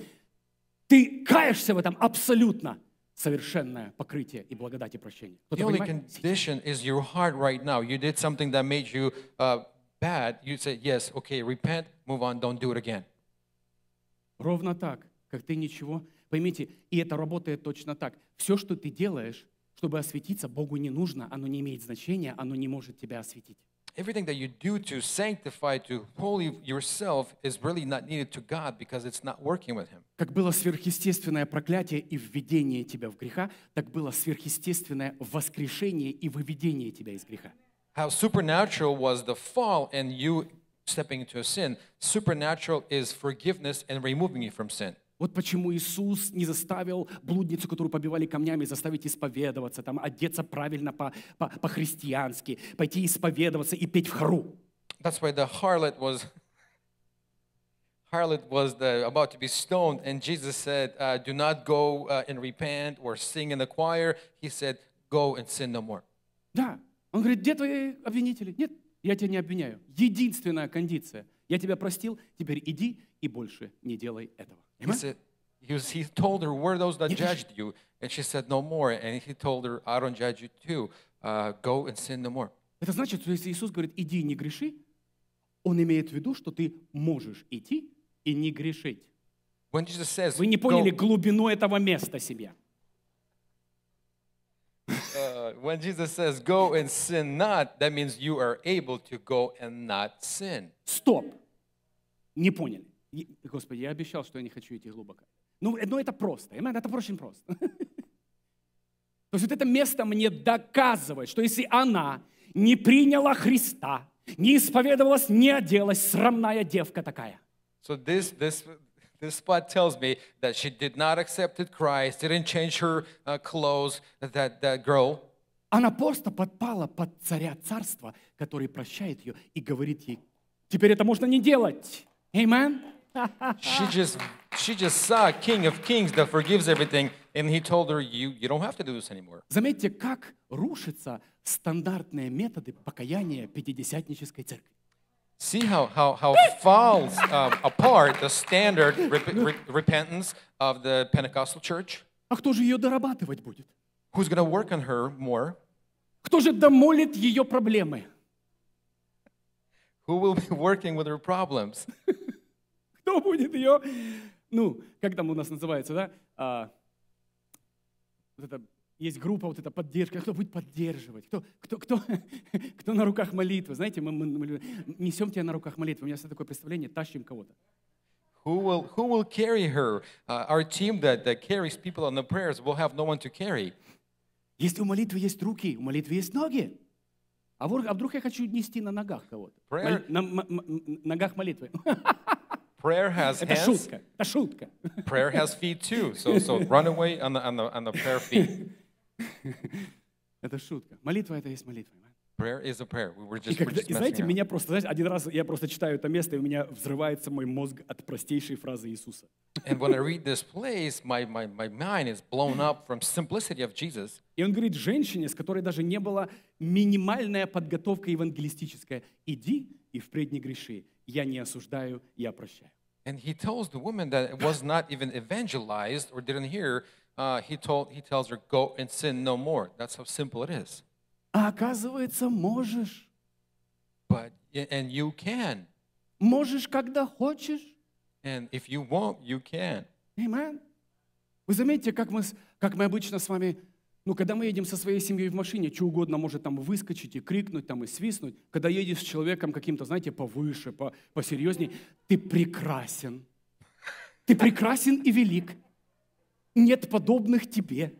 Ты каешься в этом абсолютно. Совершенное покрытие и благодать и прощение. The only condition is your heart right now. You did something that made you uh, bad. You say, yes, okay, repent, move on, don't do it again. Ровно так, как ты ничего. Поймите, и это работает точно так. Все, что ты делаешь, чтобы осветиться, Богу не нужно, оно не имеет значения, оно не может тебя осветить. Everything that you do to sanctify, to holy yourself, is really not needed to God because it's not working with Him. Как было сверхъестественное проклятие и введение тебя в греха, так было сверхъестественное воскрешение и выведение тебя из греха. How supernatural was the fall and you stepping into a sin. Supernatural is forgiveness and removing you from sin. Вот почему Иисус не заставил блудницу, которую побивали камнями, заставить исповедоваться, там, одеться правильно по- по- по-христиански, пойти исповедоваться и петь в хору. That's why the harlot was harlot was the, about to be stoned, and Jesus said, uh, "Do not go uh, and repent or sing in the choir." He said, "Go and sin no more." Да. Он говорит, где твои обвинители? Нет, я тебя не обвиняю. Единственная кондиция. Я тебя простил, теперь иди и больше не делай этого. He Amen? said, he, was, he told her, Where are those that judged you? And she said, No more. And he told her, I don't judge you too. Uh, go and sin no more. Это значит, что если Иисус говорит, иди и не греши, Он имеет в виду, что ты можешь идти и не грешить. When Jesus says, Вы не go, поняли глубину этого места себе. uh, when Jesus says, Go and sin not, that means you are able to go and not sin. Стоп! Не поняли. Господи, я обещал, что я не хочу идти глубоко. Ну, э, ну это просто. Это очень просто. То есть вот это место мне доказывает, что если она не приняла Христа, не исповедовалась, не оделась, срамная девка такая. So this, this, this spot tells me that she did not accept Christ, didn't change her uh, clothes, that, that girl. Она просто подпала под царя царства, который прощает ее и говорит ей, теперь это можно не делать. Amen? She just, she just saw King of Kings that forgives everything, and he told her, you, you don't have to do this anymore. Заметьте, как рушатся стандартные методы покаяния пятидесятнической церкви. See how, how, how falls uh, apart the standard rep- re- repentance of the Pentecostal church? А кто же ее дорабатывать будет? Who's going to work on her more? Кто же домолит ее проблемы? Who will be working with her problems? Кто будет ее, ну, как там у нас называется, да? А, вот это, есть группа, вот эта поддержка. Кто будет поддерживать? Кто, кто, кто, кто на руках молитвы? Знаете, мы, мы- мы несем тебя на руках молитвы. У меня всегда такое представление, тащим кого-то. Who will, who will carry her? Uh, our team that, that carries people on the prayers will have no one to carry. Если у молитвы есть руки, у молитвы есть ноги. А вдруг, а вдруг я хочу нести на ногах кого-то? Prayer- Мол- на м- м- ногах молитвы. Prayer has Это hands. шутка, это шутка. Prayer has feet too. So, so run away on the, on, the, on the prayer feet. Это шутка. Молитва это есть молитва. Prayer is a prayer. We were И, just, we're когда- just и знаете, меня просто, знаете, один раз я просто читаю это место, и у меня взрывается мой мозг от простейшей фразы Иисуса. And when I read this place, my, my, my mind is blown up from simplicity of Jesus. И он говорит женщине, с которой даже не была минимальная подготовка евангелистическая, иди и впредь не греши. Я не осуждаю, я прощаю. And he tells the woman that it was not even evangelized or didn't hear. Uh, he told he tells her, "Go and sin no more." That's how simple it is. А оказывается, можешь. But and you can, Можешь, когда хочешь. and if you won't, you can. Amen. Вы заметите, как мы, как мы обычно с вами, ну, когда мы едем со своей семьей в машине, что угодно может там выскочить и крикнуть, там и свистнуть. Когда едешь с человеком каким-то, знаете, повыше, по, посерьезней, ты прекрасен. Ты прекрасен и велик. Нет подобных тебе.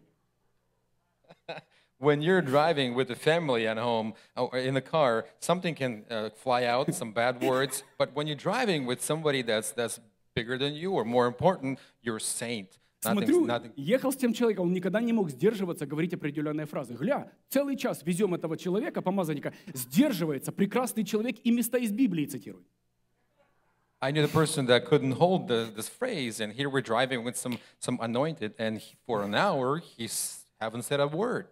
When you're driving with the family at home or in the car, something can uh, fly out, some bad words. But when you're driving with somebody that's that's bigger than you or more important, you're saint. Смотрю, nothing, ехал с тем человеком, он никогда не мог сдерживаться, говорить определенные фразы. Гля, целый час везем этого человека, помазанника, сдерживается, прекрасный человек и места из Библии цитирует. I knew the person that couldn't hold the, this phrase, and here we're driving with some, some anointed, and he, for an hour, he's haven't said a word.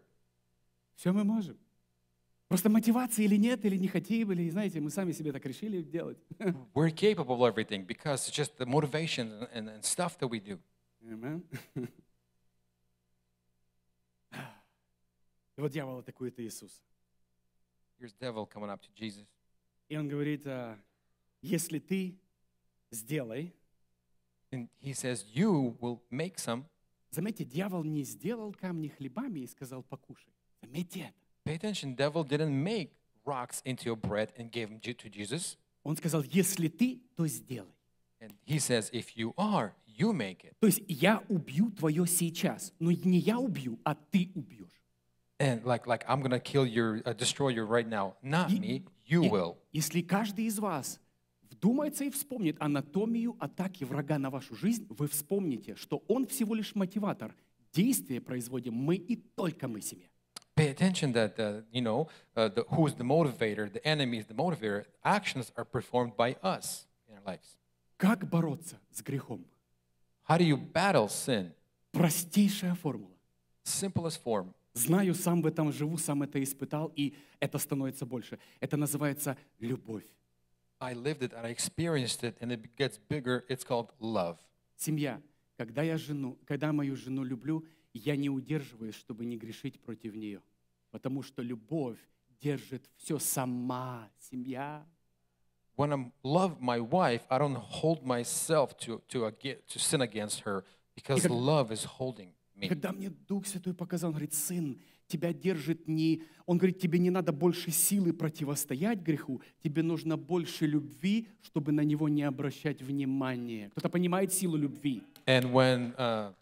Все мы можем. Просто мотивации или нет, или не хотим, или, знаете, мы сами себе так решили делать. We're capable of everything because it's just the motivation and, and stuff that we do. Amen. И вот дьявол атакует Иисус. Here's devil coming up to Jesus. И он говорит, а, если ты сделай, And he says, You will make some. заметьте, дьявол не сделал камни хлебами и сказал, покушай. Заметьте это. Pay attention, devil didn't make rocks into a bread and gave them to Jesus. Он сказал, если ты, то сделай. And he says, If you are, you make it. То есть я убью твое сейчас, но не я убью, а ты убьешь. And like, like I'm to kill your, uh, destroy you right now. Not me, you И will. Если каждый из вас вдумается и вспомнит анатомию атаки врага на вашу жизнь, вы вспомните, что он всего лишь мотиватор. Действие производим мы и только мы семья. Pay attention that, uh, you know, uh, the, who's the motivator, the enemy is the motivator. Actions are performed by us in our lives. Как бороться с грехом? How do you battle sin? Простейшая формула. Simplest form. Знаю, сам в этом живу, сам это испытал, и это становится больше. Это называется любовь. I lived it and I experienced it, and it gets bigger. It's called love. Семья. Когда я жену, когда мою жену люблю, я не удерживаюсь, чтобы не грешить против нее. Потому что любовь держит все сама. Семья. When I love my wife, I don't hold myself to, to, ag- to sin against her because как- love is holding me. Когда мне Дух Святой показал, он говорит, сын, тебя держит не... Он говорит, тебе не надо больше силы противостоять греху, тебе нужно больше любви, чтобы на него не обращать внимания. Кто-то понимает силу любви? And when uh,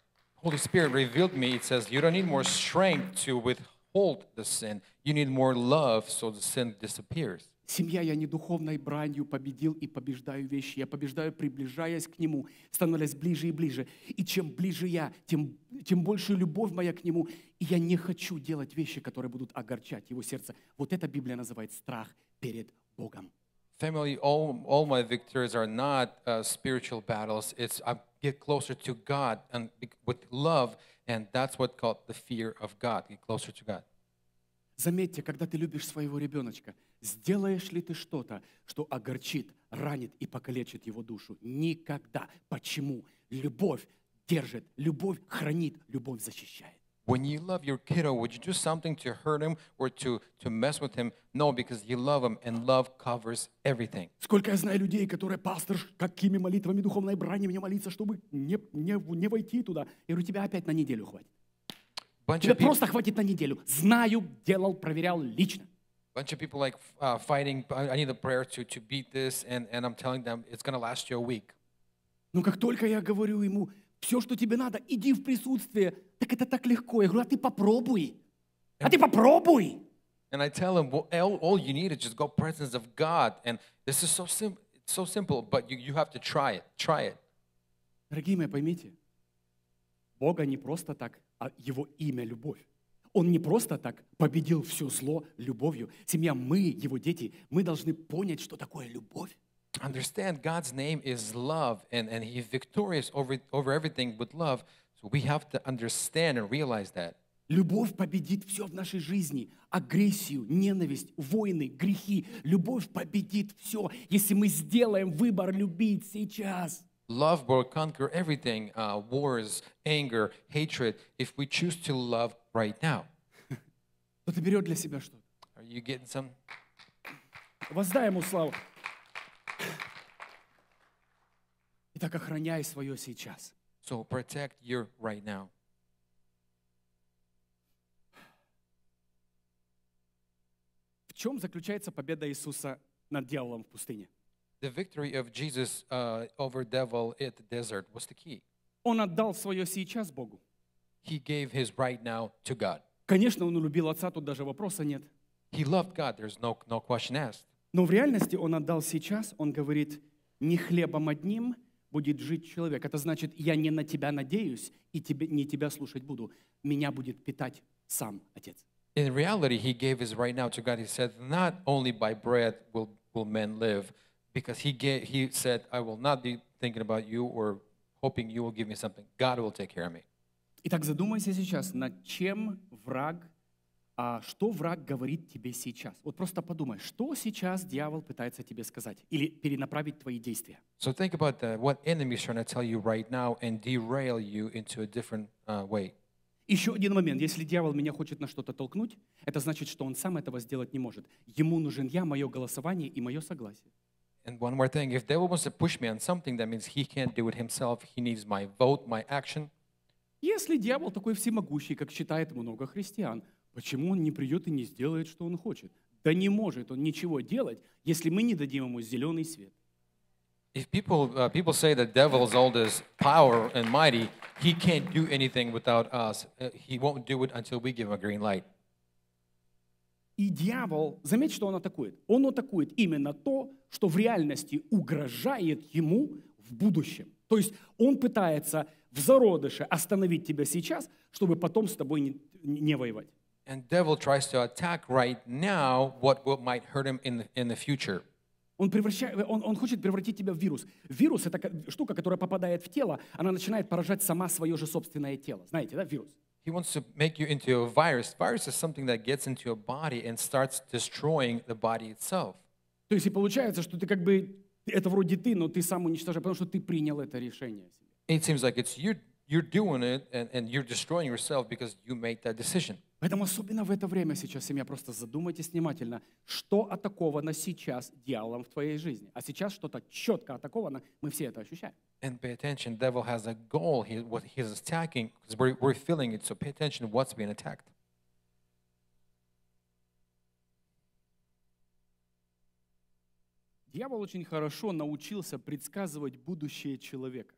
Holy Spirit revealed me, it says you don't need more strength to withhold the sin. You need more love so the sin disappears. Семья, я не духовной бранью победил и побеждаю вещи. Я побеждаю, приближаясь к Нему, становясь ближе и ближе. И чем ближе я, тем, тем больше любовь моя к Нему. И я не хочу делать вещи, которые будут огорчать Его сердце. Вот это Библия называет страх перед Богом. Family, all, all my victories are not uh, spiritual battles. It's I get closer to God and with love, and that's what called the fear of God. Get closer to God. Заметьте, когда ты любишь своего ребеночка, сделаешь ли ты что-то, что огорчит, ранит и покалечит его душу? Никогда. Почему? Любовь держит, любовь хранит, любовь защищает. When you love your kiddo, would you do something to hurt him or to, to mess with him? No, because you love him, and love covers everything. Сколько я знаю людей, которые, пастор, какими молитвами духовной брани мне молиться, чтобы не, не, не войти туда. Я говорю, тебя опять на неделю хватит. Bunch Тебе просто хватит на неделю. Знаю, делал, проверял лично. Bunch of people like uh, fighting. I need a prayer to, to beat this, and, and I'm telling them it's going to last you a week. Но как только я говорю ему, все, что тебе надо, иди в присутствие, так это так легко. Я говорю, а ты попробуй. А ты попробуй. And I tell him, well, all, all you need is just go presence of God. And this is so simple. It's so simple, but you, you have to try it. Try it. Дорогие мои, поймите, Бога не просто так, а Его имя – любовь. Он не просто так победил все зло любовью. Семья, мы, Его дети, мы должны понять, что такое любовь. Understand God's name is love, and, and He's victorious over, over everything with love. So we have to understand and realize that. Любовь победит все в нашей жизни. Агрессию, ненависть, войны, грехи. Любовь победит все, если мы сделаем выбор любить сейчас. Love will conquer everything uh, wars, anger, hatred if we choose to love right now. Кто-то берет для себя что-то. Are you getting some? Воздай ему славу. Итак, охраняй свое сейчас. So protect your right now. В чем заключается победа Иисуса над дьяволом в пустыне? The victory of Jesus uh, over devil at the desert was the key. Он отдал свое сейчас Богу. He gave his right now to God. Конечно, он любил отца, тут даже вопроса нет. He loved God. There's no, no question asked. Но в реальности он отдал сейчас, он говорит, не хлебом одним будет жить человек. Это значит, я не на тебя надеюсь и тебе, не тебя слушать буду. Меня будет питать сам Отец. In reality, he gave his right now to God. He said, Not only by bread will, will men live, because he, gave, he said, I will not be thinking about you or hoping you will give me something. God will take care of me. Итак, задумайся сейчас, над чем враг, а что враг говорит тебе сейчас. Вот просто подумай, что сейчас дьявол пытается тебе сказать или перенаправить твои действия. So think about that, what enemy is trying to tell you right now and derail you into a different uh, way. Еще один момент. Если дьявол меня хочет на что-то толкнуть, это значит, что он сам этого сделать не может. Ему нужен я, мое голосование и мое согласие. And one more thing, if devil wants to push me on something, that means he can't do it himself. He needs my vote, my action. Если дьявол такой всемогущий, как считает много христиан, почему он не придет и не сделает, что он хочет? Да не может он ничего делать, если мы не дадим ему зеленый свет. If people, uh, people say the devil's all this power and mighty, he can't do anything without us. Uh, he won't do it until we give him a green light. И дьявол, заметь, что он атакует. Он атакует именно то, что в реальности угрожает ему в будущем. То есть он пытается в зародыше остановить тебя сейчас, чтобы потом с тобой не, не воевать. And devil tries to attack right now what will, might hurt him in the, in the future. Он, превращает, он, он хочет превратить тебя в вирус. Вирус – это ка- штука, которая попадает в тело, она начинает поражать сама свое же собственное тело. Знаете, да, вирус? He wants to make you into a virus. Virus is something that gets into your body and starts destroying the body itself. То есть и получается, что ты как бы, это вроде ты, но ты сам уничтожаешь, потому что ты принял это решение. It seems like it's you, you're doing it and, and you're destroying yourself because you made that decision. Поэтому особенно в это время сейчас, семья, просто задумайтесь внимательно, что атаковано сейчас дьяволом в твоей жизни. А сейчас что-то четко атаковано, мы все это ощущаем. And pay attention, devil has a goal. He, what he's attacking, because we're, we're feeling it. So pay attention to what's being attacked. Дьявол очень хорошо научился предсказывать будущее человека.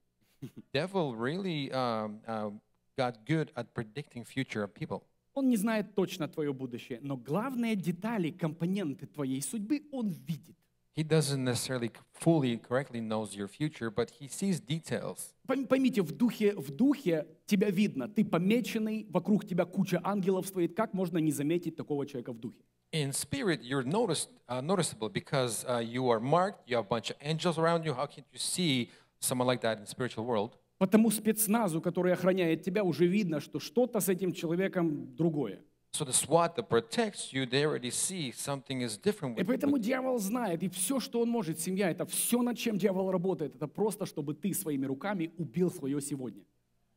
Devil really um, uh, got good at predicting future of people. Он не знает точно твое будущее, но главные детали, компоненты твоей судьбы он видит. He doesn't necessarily fully correctly knows your future, but he sees details. Пойм- Поймите, в духе, в духе тебя видно, ты помеченный, вокруг тебя куча ангелов стоит. Как можно не заметить такого человека в духе? In spirit, you're noticed, uh, noticeable because uh, you are marked. You have a bunch of angels around you. How can you see someone like that in the spiritual world? По тому спецназу, который охраняет тебя, уже видно, что что-то с этим человеком другое. So the SWAT that protects you, they already see something is different И with, поэтому with дьявол знает, и все, что он может, семья, это все, над чем дьявол работает, это просто, чтобы ты своими руками убил свое сегодня.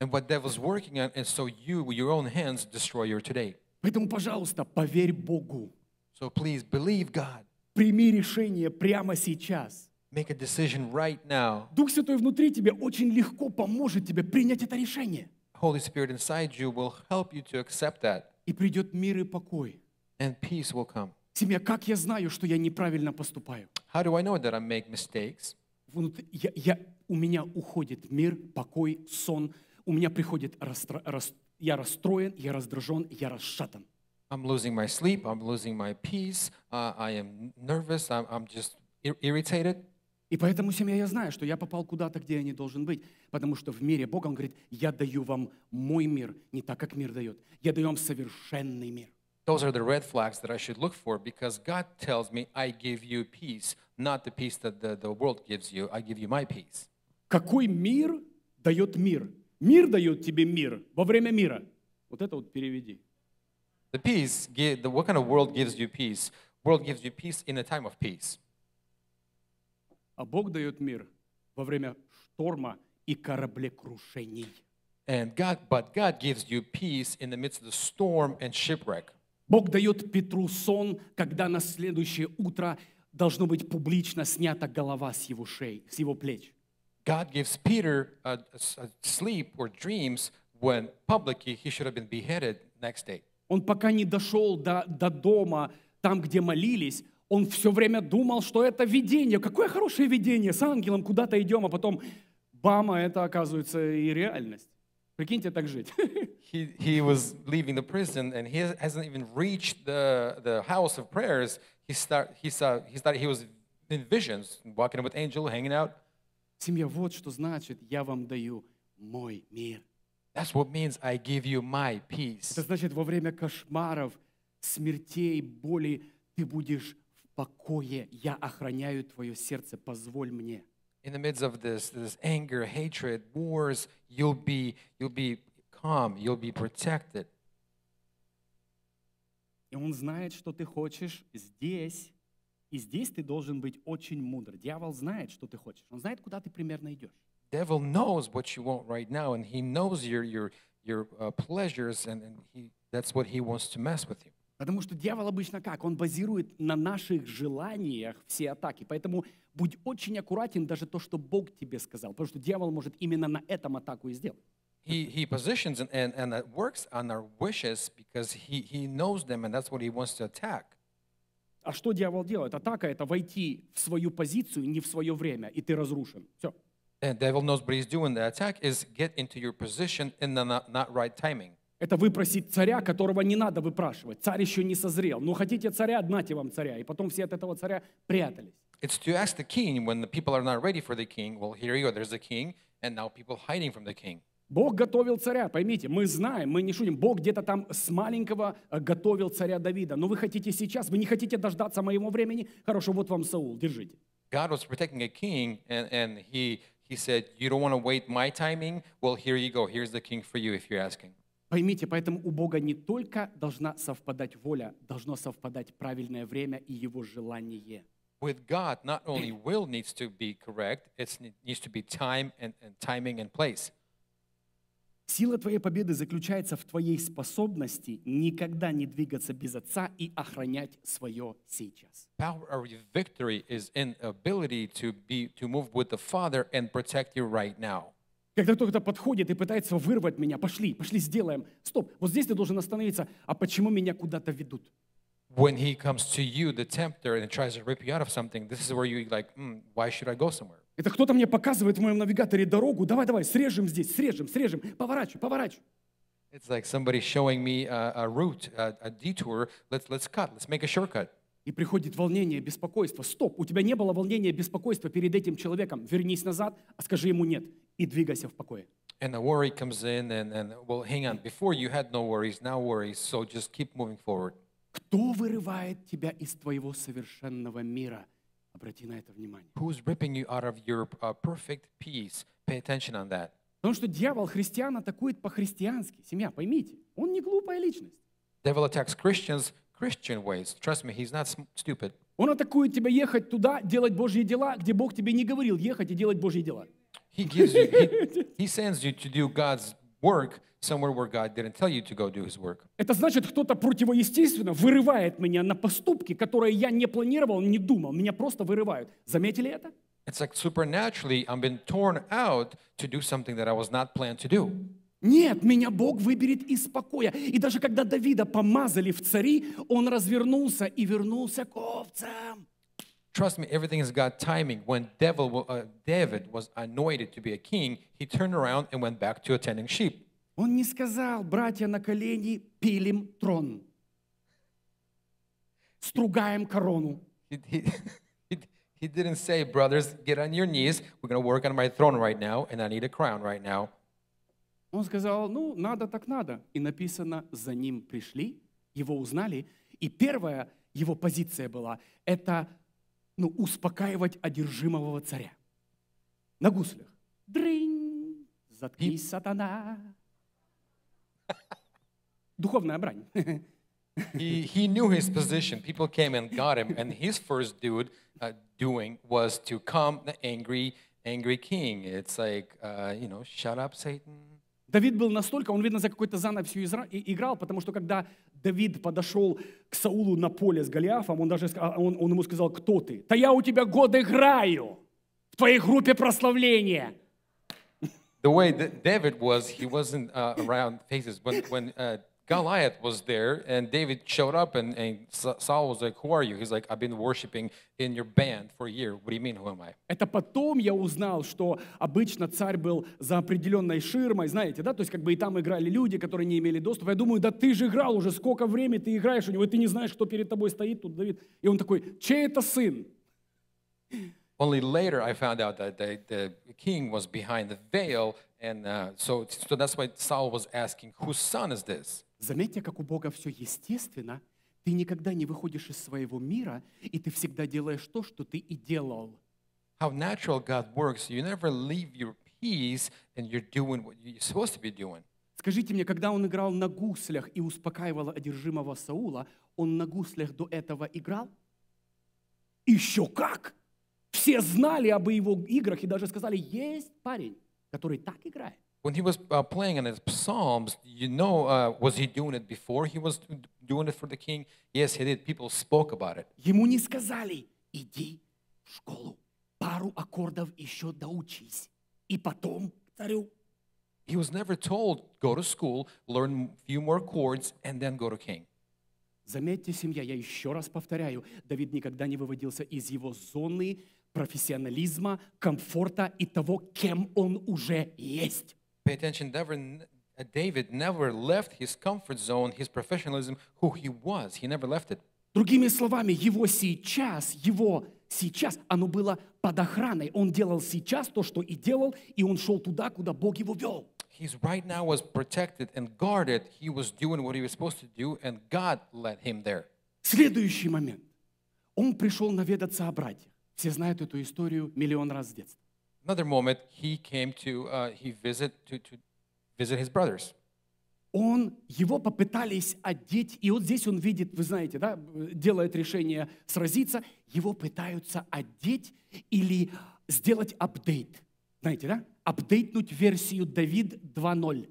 and what devil's working on, and so you, with your own hands, destroy your today. Поэтому, пожалуйста, поверь Богу. So please believe God. Прими решение прямо сейчас. Make a decision right now. Дух Святой внутри тебя очень легко поможет тебе принять это решение. Holy Spirit inside you will help you to accept that, И придет мир и покой. and peace will come. Семья, как я знаю, что я неправильно поступаю? How do I know that I make mistakes? Внут- я- я- у меня уходит мир, покой, сон. У меня приходит, расстро- рас- я расстроен, я раздражен, я расшатан. I'm losing my sleep. I'm losing my peace. Uh, I am nervous. I'm, I'm just ir- irritated. И поэтому, семья, я знаю, что я попал куда-то, где я не должен быть. Потому что в мире Бога, Он говорит, я даю вам мой мир, не так, как мир дает. Я даю вам совершенный мир. Those are the red flags that I should look for because God tells me, I give you peace, not the peace that the, the world gives you. I give you my peace. Какой мир дает мир? Мир дает тебе мир во время мира. Вот это вот переведи. The peace, what kind of world gives you peace? World gives you peace in a time of peace. А Бог дает мир во время шторма и кораблекрушений. And God, but God gives you peace in the midst of the storm and shipwreck. Бог дает Петру сон, когда на следующее утро должно быть публично снята голова с его шеи, с его плеч. God gives Peter a, a sleep or dreams when publicly he should have been beheaded next day. Он пока не дошел до, до дома, там, где молились, он все время думал, что это видение. Какое хорошее видение, с ангелом куда-то идем, а потом, бама, это оказывается и реальность. Прикиньте так жить. He, he was leaving the prison and he has- hasn't even reached the, the house of prayers. He, start, he, saw, he, started, he was in visions, walking with angel, hanging out. Семья, вот что значит, я вам даю мой мир. That's what means I give you my peace. Это значит, во время кошмаров, смертей, боли ты будешь покое. Я охраняю твое сердце, позволь мне. In the midst of this, this anger, hatred, wars, you'll be, you'll be calm, you'll be protected. И он знает, что ты хочешь здесь. И здесь ты должен быть очень мудр. Дьявол знает, что ты хочешь. Он знает, куда ты примерно идешь. Devil knows what you want right now, and he knows your, your, your uh, pleasures, and, and he, that's what he wants to mess with you. Потому что дьявол обычно как? Он базирует на наших желаниях все атаки. Поэтому будь очень аккуратен даже то, что Бог тебе сказал. Потому что дьявол может именно на этом атаку и сделать. He, he positions and, and, and works on our wishes because he, he knows them, and that's what he wants to attack. А что дьявол делает? Атака – это войти в свою позицию не в свое время, и ты разрушен. Все. And devil knows what he's doing. The attack is get into your position in the not, not right timing. Это выпросить царя, которого не надо выпрашивать. Царь еще не созрел. Ну, хотите царя, нате вам царя. И потом все от этого царя прятались. It's to ask the king when the people are not ready for the king. Well, here you go. There's the king, and now people hiding from the king. Бог готовил царя, поймите, мы знаем, мы не шутим. Бог где-то там с маленького э, готовил царя Давида. Но вы хотите сейчас, вы не хотите дождаться моего времени? Хорошо, вот вам Саул, держите. God was protecting a king, and, and he, he said, You don't want to wait my timing? Well, here you go. Here's the king for you if you're asking. Поймите, поэтому у Бога не только должна совпадать воля, должно совпадать правильное время и его желание. With God, not only will needs to be correct, it needs to be time and, and timing and place. Сила твоей победы заключается в твоей способности никогда не двигаться без Отца и охранять свое сейчас. Power of your victory is in ability to be to move with the Father and protect you right now. Когда кто-то подходит и пытается вырвать меня, пошли, пошли сделаем. Стоп, вот здесь ты должен остановиться. А почему меня куда-то ведут? When he comes to you, the tempter, and tries to rip you out of something, this is where you like, mm, why should I go somewhere? Это кто-то мне показывает в моем навигаторе дорогу. Давай, давай, срежем здесь, срежем, срежем. Поворачивай, поворачивай. It's like somebody showing me a, a route, a, a detour. Let's let's cut. Let's make a shortcut. И приходит волнение, беспокойство. Стоп, у тебя не было волнения, беспокойства перед этим человеком. Вернись назад, а скажи ему нет. И двигайся в покое. And the worry comes in, and, and well, hang on. Before you had no worries, now worries. So just keep moving forward. Кто вырывает тебя из твоего совершенного мира? Обрати на это внимание. Who's ripping you out of your uh, perfect peace? Pay attention on that. Потому что дьявол христиан атакует по-христиански. Семья, поймите, он не глупая личность. Devil attacks Christians Christian ways. Trust me, he's not stupid. Он атакует тебя ехать туда, делать Божьи дела, где Бог тебе не говорил ехать и делать Божьи дела. He gives you, he, he sends you to do God's work somewhere where God didn't tell you to go do His work. Это значит, кто-то противоестественно вырывает меня на поступки, которые я не планировал, не думал. Меня просто вырывают. Заметили это? It's like supernaturally, I'm being torn out to do something that I was not planned to do. Нет, меня Бог выберет из покоя. И даже когда Давида помазали в цари, он развернулся и вернулся к овцам. Trust me, everything has got timing. When devil, wa- uh, David was anointed to be a king, he turned around and went back to attending sheep. Он не сказал, братья на колени, пилим трон. Стругаем корону. He, he, he, he didn't say, brothers, get on your knees. We're going to work on my throne right now, and I need a crown right now. Он сказал, ну, надо так надо. И написано, за ним пришли, его узнали. И первая его позиция была, это Ну, успокаивать одержимого царя. На гуслях. Дрынь, заткнись, сатана. Духовная брань. he, he knew his position. People came and got him, and his first dude uh, doing was to calm the angry, angry king. It's like, uh, you know, shut up, Satan. Давид был настолько, он, видно, за какой-то занавесью играл, потому что когда Давид подошел к Саулу на поле с Голиафом, он даже он, он ему сказал, кто ты? Да я у тебя год играю в твоей группе прославления. The way that David was, he wasn't uh, around faces. When, when uh, Goliath was there and David showed up and, and Sa- Saul was like, Who are you? He's like, I've been worshiping in your band for a year. What do you mean, who am I? Это потом я узнал, что обычно царь был за определенной ширмой, знаете, да, то есть как бы и там играли люди, которые не имели доступа. Я думаю, да ты же играл уже, сколько времени ты играешь у него, и ты не знаешь, кто перед тобой стоит тут, Давид. И он такой, чей это сын? Only later I found out that the, the king was behind the veil. And uh, so, so that's why Saul was asking, Whose son is this? Заметьте, как у Бога все естественно. Ты никогда не выходишь из своего мира, и ты всегда делаешь то, что ты и делал. How natural God works. You never leave your peace and you're doing what you're supposed to be doing. Скажите мне, когда он играл на гуслях и успокаивал одержимого Саула, он на гуслях до этого играл? Еще как! Все знали об его играх и даже сказали, есть парень, который так играет. When he was uh, playing in his psalms, you know, uh, was he doing it before he was doing it for the king? Yes, he did. People spoke about it. Ему не сказали, иди в школу, пару аккордов еще доучись, и потом к царю. He was never told, go to school, learn a few more chords, and then go to king. Заметьте, семья, я еще раз повторяю, Давид никогда не выводился из его зоны профессионализма, комфорта и того, кем он уже есть. Pay attention. Never, that David never left his comfort zone, his professionalism, who he was. He never left it. Другими словами, его сейчас, его сейчас, оно было под охраной. Он делал сейчас то, что и делал, и он шел туда, куда Бог его вел. He's right now was protected and guarded. He was doing what he was supposed to do, and God led him there. Следующий момент. Он пришел наведаться о братьях. Все знают эту историю миллион раз с детства. Another moment, he came to uh, he visit to, to visit his brothers. Он, его попытались одеть, и вот здесь он видит, вы знаете, да, делает решение сразиться, его пытаются одеть или сделать апдейт. Знаете, да? Апдейтнуть версию Давид 2.0.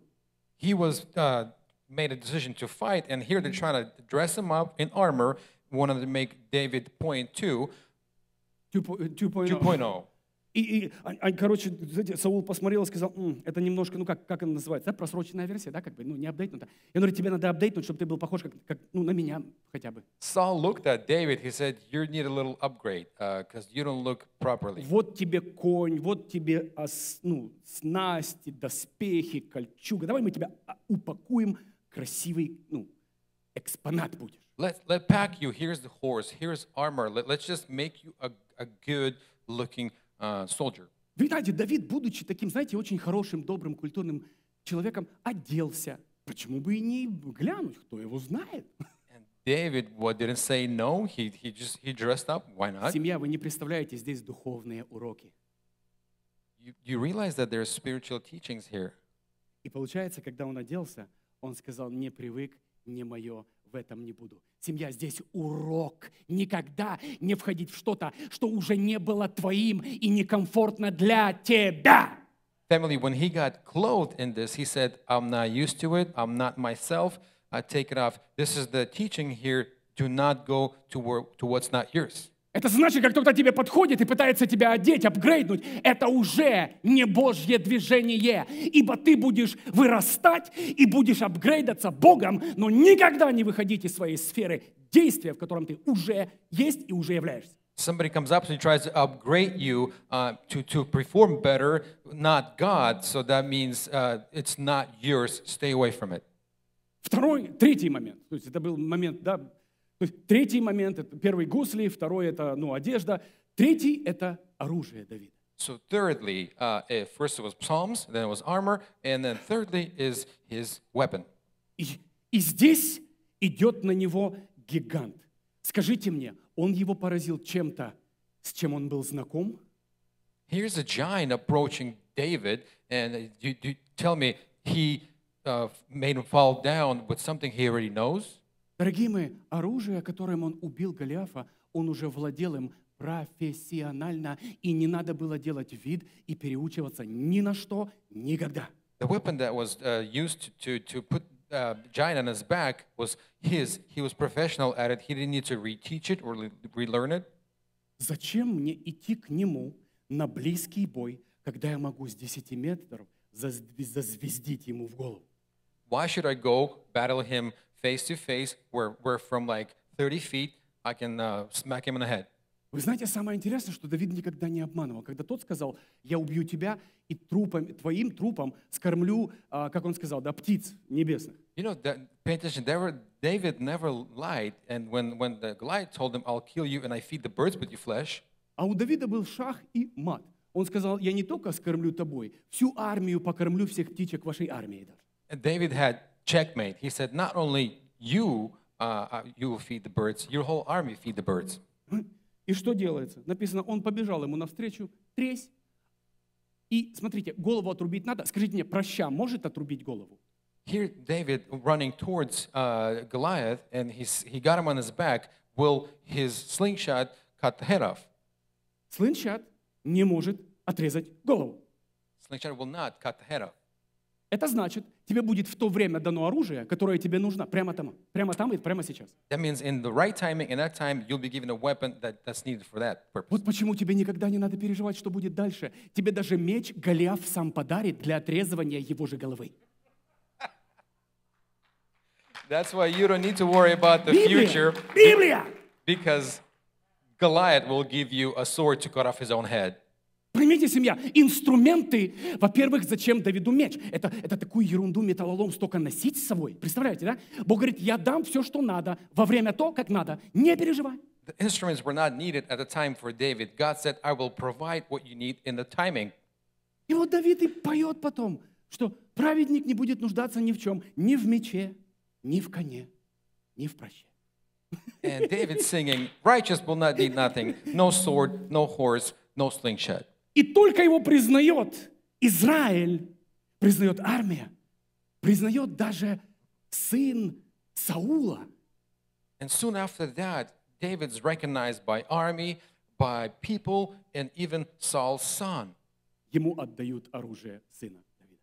He was uh, made a decision to fight, and here they're trying to dress him up in armor, wanted to make David point two, 2.0. 2.0. И, и, а- а, короче, знаете, Саул посмотрел и сказал, «М, это немножко, ну как, как она называется, да, просроченная версия, да, как бы, ну не апдейтнута. Я говорю, тебе надо апдейтнуть, чтобы ты был похож как, как, ну, на меня хотя бы. Saul looked at David. He said, "You need a little upgrade because you don't look properly." Вот тебе конь, вот тебе ос- ну, снасти, доспехи, кольчуга. Давай мы тебя а, упакуем, красивый, ну, экспонат будешь. Let let pack you. Here's the horse. Here's armor. Let, let's just make you a, a good looking uh, soldier. Вы знаете, Давид, будучи таким, знаете, очень хорошим, добрым, культурным человеком, оделся. Почему бы и не глянуть, кто его знает? David, what didn't say no? He he just he dressed up. Why not? Семья, вы не представляете, здесь духовные уроки. You, you realize that there are spiritual teachings here. И получается, когда он оделся, он сказал, не привык, не мое, в этом не буду. Семья, здесь урок. Никогда не входить в что-то, что уже не было твоим и некомфортно для тебя. Family, when he got clothed in this, he said, I'm not used to it. I'm not myself. I take it off. This is the teaching here. Do not go to, where, to what's not yours. Это значит, как кто-то тебе подходит и пытается тебя одеть, апгрейднуть, это уже не Божье движение, ибо ты будешь вырастать и будешь апгрейдаться Богом, но никогда не выходить из своей сферы действия, в котором ты уже есть и уже являешься. Somebody comes up and tries to upgrade you uh, to, to perform better, not God. So that means uh, it's not yours. Stay away from it. Второй, третий момент, то есть это был момент, да, третий момент, это первый гусли, второй это, ну, одежда, третий это оружие Давида. So, thirdly, uh, eh, first it was psalms, then it was armor, and then thirdly is his weapon. И, и здесь идет на него гигант. Скажите мне, он его поразил чем-то, с чем он был знаком? Here's a giant approaching David, and uh, you, you tell me he uh, made him fall down with something he already knows? Дорогие мои, оружие, которым он убил Голиафа, он уже владел им профессионально, и не надо было делать вид и переучиваться ни на что никогда. The weapon that was uh, used to, to put uh, giant on his back was his. He was professional at it. He didn't need to reteach it or le- relearn it. Зачем мне идти к нему на близкий бой, когда я могу с 10 метров зазв- зазвездить ему в голову? Why should I go battle him face to face where, where from like 30 feet I can uh, smack him in the head? Вы знаете, самое интересное, что Давид никогда не обманывал. Когда тот сказал, я убью тебя и трупом, твоим трупом скормлю, а, как он сказал, да, птиц небесных. You know, that, pay attention. There David never lied. And when, when the Goliath told him, I'll kill you and I feed the birds with your flesh, А у Давида был шах и мат. Он сказал, я не только скормлю тобой, всю армию покормлю всех птичек вашей армии and David had checkmate. He said, not only you, uh, uh, you will feed the birds, your whole army feed the birds. И что делается? Написано, он побежал ему навстречу, тресь. И смотрите, голову отрубить надо. Скажите мне, проща может отрубить голову? Here, David running towards uh, Goliath, and he's, he got him on his back. Will his slingshot cut the head off? Слынчат не может отрезать голову. Slingshot will not cut the head off. Это значит, тебе будет в то время дано оружие, которое тебе нужно прямо там, прямо там и прямо сейчас. That means in the right timing, in that time, you'll be given a weapon that, that's needed for that purpose. Вот почему тебе никогда не надо переживать, что будет дальше. Тебе даже меч Голиаф сам подарит для отрезывания его же головы. That's why you don't need to worry about the Библия! future Библия! because Goliath will give you a sword to cut off his own head. Поймите, семья, инструменты, во-первых, зачем Давиду меч? Это, это такую ерунду металлолом столько носить с собой. Представляете, да? Бог говорит, я дам все, что надо, во время то, как надо. Не переживай. The instruments were not needed at the time for David. God said, I will provide what you need in the timing. И вот Давид и поет потом, что праведник не будет нуждаться ни в чем, ни в мече, ни в коне, ни в проще. And David singing, Righteous will not need nothing, no sword, no horse, no slingshot. И только его признает Израиль, признает армия, признает даже сын Саула. And soon after that, David's recognized by army, by people, and even Saul's son. Ему отдают оружие сына Давида.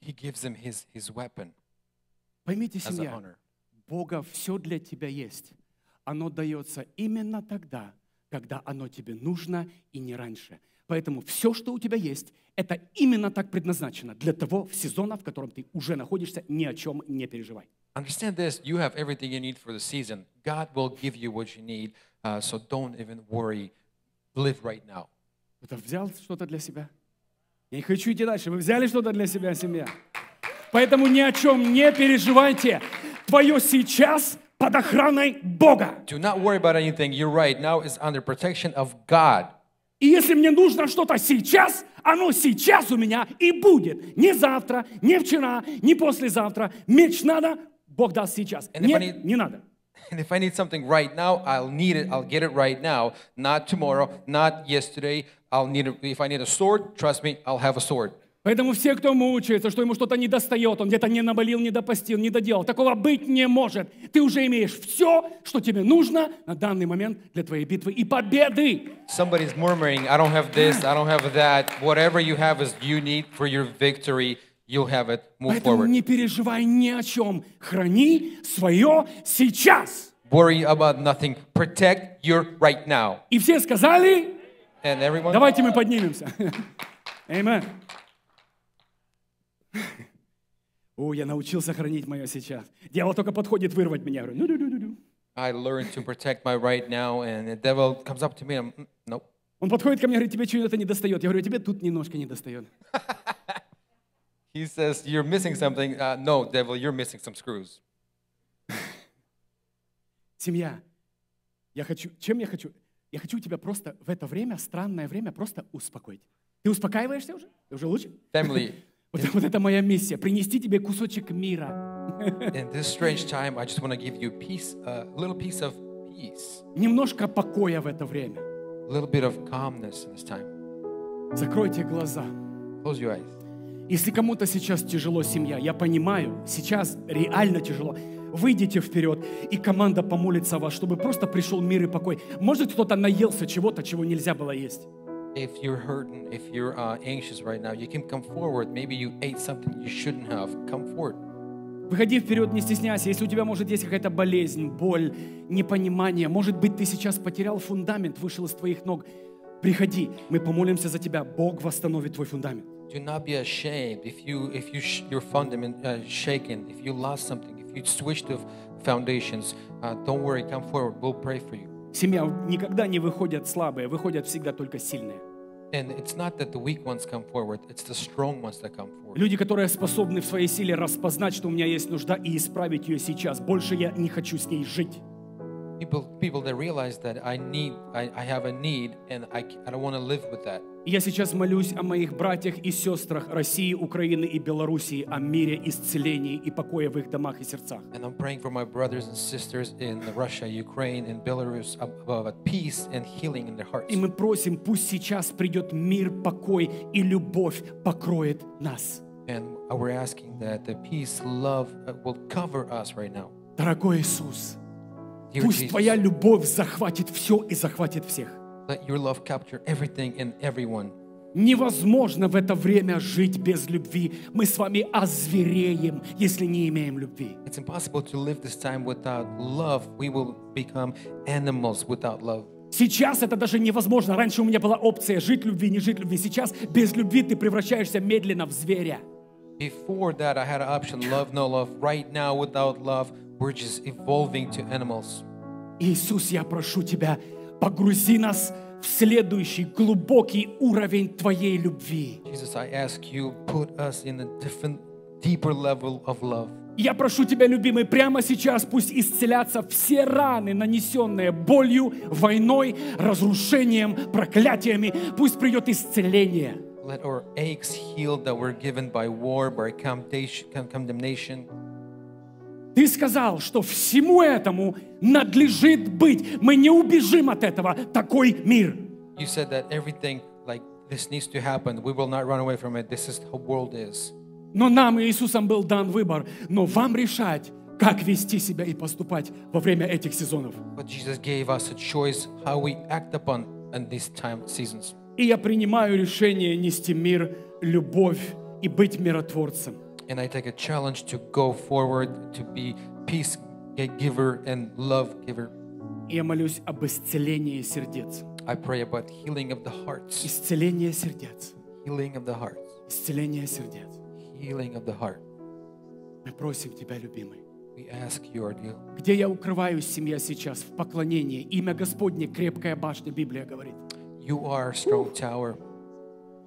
He gives him his, his weapon Поймите, семья. Бога все для тебя есть. Оно дается именно тогда, когда оно тебе нужно и не раньше. Поэтому все, что у тебя есть, это именно так предназначено для того сезона, в котором ты уже находишься, ни о чем не переживай. Understand this you have everything you need for the season. God will give you what you need, uh, so don't even worry. Live right now. Кто-то взял что-то для себя? Я не хочу идти дальше. Вы взяли что-то для себя, семья? Поэтому ни о чем не переживайте. Твое сейчас под охраной Бога. Do not worry about anything. You're right now is under protection of God. И если мне нужно что-то сейчас, оно сейчас у меня и будет. Не завтра, не вчера, не послезавтра. Меч надо, Бог даст сейчас. And Нет, need- не надо. And if I need something right now, I'll need it. I'll get it right now. Not tomorrow, not yesterday. I'll need it. If I need a sword, trust me, I'll have a sword. Поэтому все, кто мучается, что ему что-то не достает, он где-то не наболел, не допостил, не доделал, такого быть не может. Ты уже имеешь все, что тебе нужно на данный момент для твоей битвы и победы. Somebody's murmuring, I don't have this, I don't have that. Whatever you have is you need for your victory. You'll have it. Move Поэтому forward. не переживай ни о чем. Храни свое сейчас. Worry about nothing. Protect your right now. И все сказали, And everyone, давайте мы поднимемся. Amen. О, я научился хранить мое сейчас. Дьявол только подходит вырвать меня. Я говорю. I learned to protect my right now, and the devil comes up to me. And, I'm, "Mm, nope. Он подходит ко мне и говорит, тебе чего-то не достает. Я говорю, тебе тут немножко не достает. He says, You're missing something. Uh, no, devil, you're missing some screws. Семья, я хочу, чем я хочу? Я хочу тебя просто в это время, странное время, просто успокоить. Ты успокаиваешься уже? Ты уже лучше? Family, Вот, вот это моя миссия, принести тебе кусочек мира. in this strange time, I just want to give you peace, a little piece of peace, Немножко покоя в это время. a little bit of calmness in this time. Закройте глаза. Close your eyes. Если кому-то сейчас тяжело семья, я понимаю, сейчас реально тяжело. Выйдите вперед, и команда помолится о вас, чтобы просто пришел мир и покой. Может, кто-то наелся чего-то, чего нельзя было есть. If you're hurting, if you're uh, anxious right now, you can come forward. Maybe you ate something you shouldn't have. Come forward. Выходи вперед, не стесняйся. Если у тебя, может, есть какая-то болезнь, боль, непонимание, может быть, ты сейчас потерял фундамент, вышел из твоих ног, приходи, мы помолимся за тебя. Бог восстановит твой фундамент. Do not be ashamed if you if you your fundament uh, shaken, if you lost something, if you switched the foundations. Uh, don't worry. Come forward. We'll pray for you. Семья никогда не выходят слабые, выходят всегда только сильные. And it's not that the weak ones come forward; it's the strong ones that come forward. Люди, которые способны в своей силе распознать, что у меня есть нужда, и исправить ее сейчас. Больше я не хочу с ней жить. People, people that realize that I need, I, I have a need, and I, I don't want to live with that. И Я сейчас молюсь о моих братьях и сестрах России, Украины и Белоруссии, о мире, исцелении и покое в их домах и сердцах. And I'm praying for my brothers and sisters in Russia, Ukraine, and Belarus ab- about peace and healing in their hearts. И мы просим, пусть сейчас придет мир, покой и любовь покроет нас. And we're asking that the peace, love uh, will cover us right now. Дорогой Иисус, пусть Твоя любовь захватит все и захватит всех. Let your love capture everything and everyone. Невозможно в это время жить без любви. Мы с вами озвереем, если не имеем любви. It's impossible to live this time without love. We will become animals without love. Сейчас это даже невозможно. Раньше у меня была опция жить любви, не жить любви. Сейчас без любви ты превращаешься медленно в зверя. Before that, I had an option love, no love. Right now, without love, we're just evolving to animals. Иисус, я прошу Тебя, погрузи нас в следующий глубокий уровень Твоей любви. Jesus, I ask you, put us in a different, deeper level of love. Я прошу Тебя, любимый, прямо сейчас пусть исцелятся все раны, нанесенные болью, войной, разрушением, проклятиями. Пусть придет исцеление. Let our aches heal that were given by war, by condemnation. Ты сказал, что всему этому надлежит быть. Мы не убежим от этого. Такой мир. You said that everything like this needs to happen. We will not run away from it. This is how world is. Но нам, Иисусом, был дан выбор. Но вам решать, как вести себя и поступать во время этих сезонов. But Jesus gave us a choice how we act upon in these time seasons. И я принимаю решение нести мир, любовь и быть миротворцем. And I take a challenge to go forward, to be peace giver and love giver. И я молюсь об исцелении сердец. I pray about healing of the hearts, Исцеление сердец. healing of the hearts, Исцеление сердец. healing of the heart. Мы просим Тебя, любимый. We ask you, our dear, Где я укрываюсь, семья, сейчас? В поклонении. Имя Господне, крепкая башня, Библия говорит. you are a strong tower.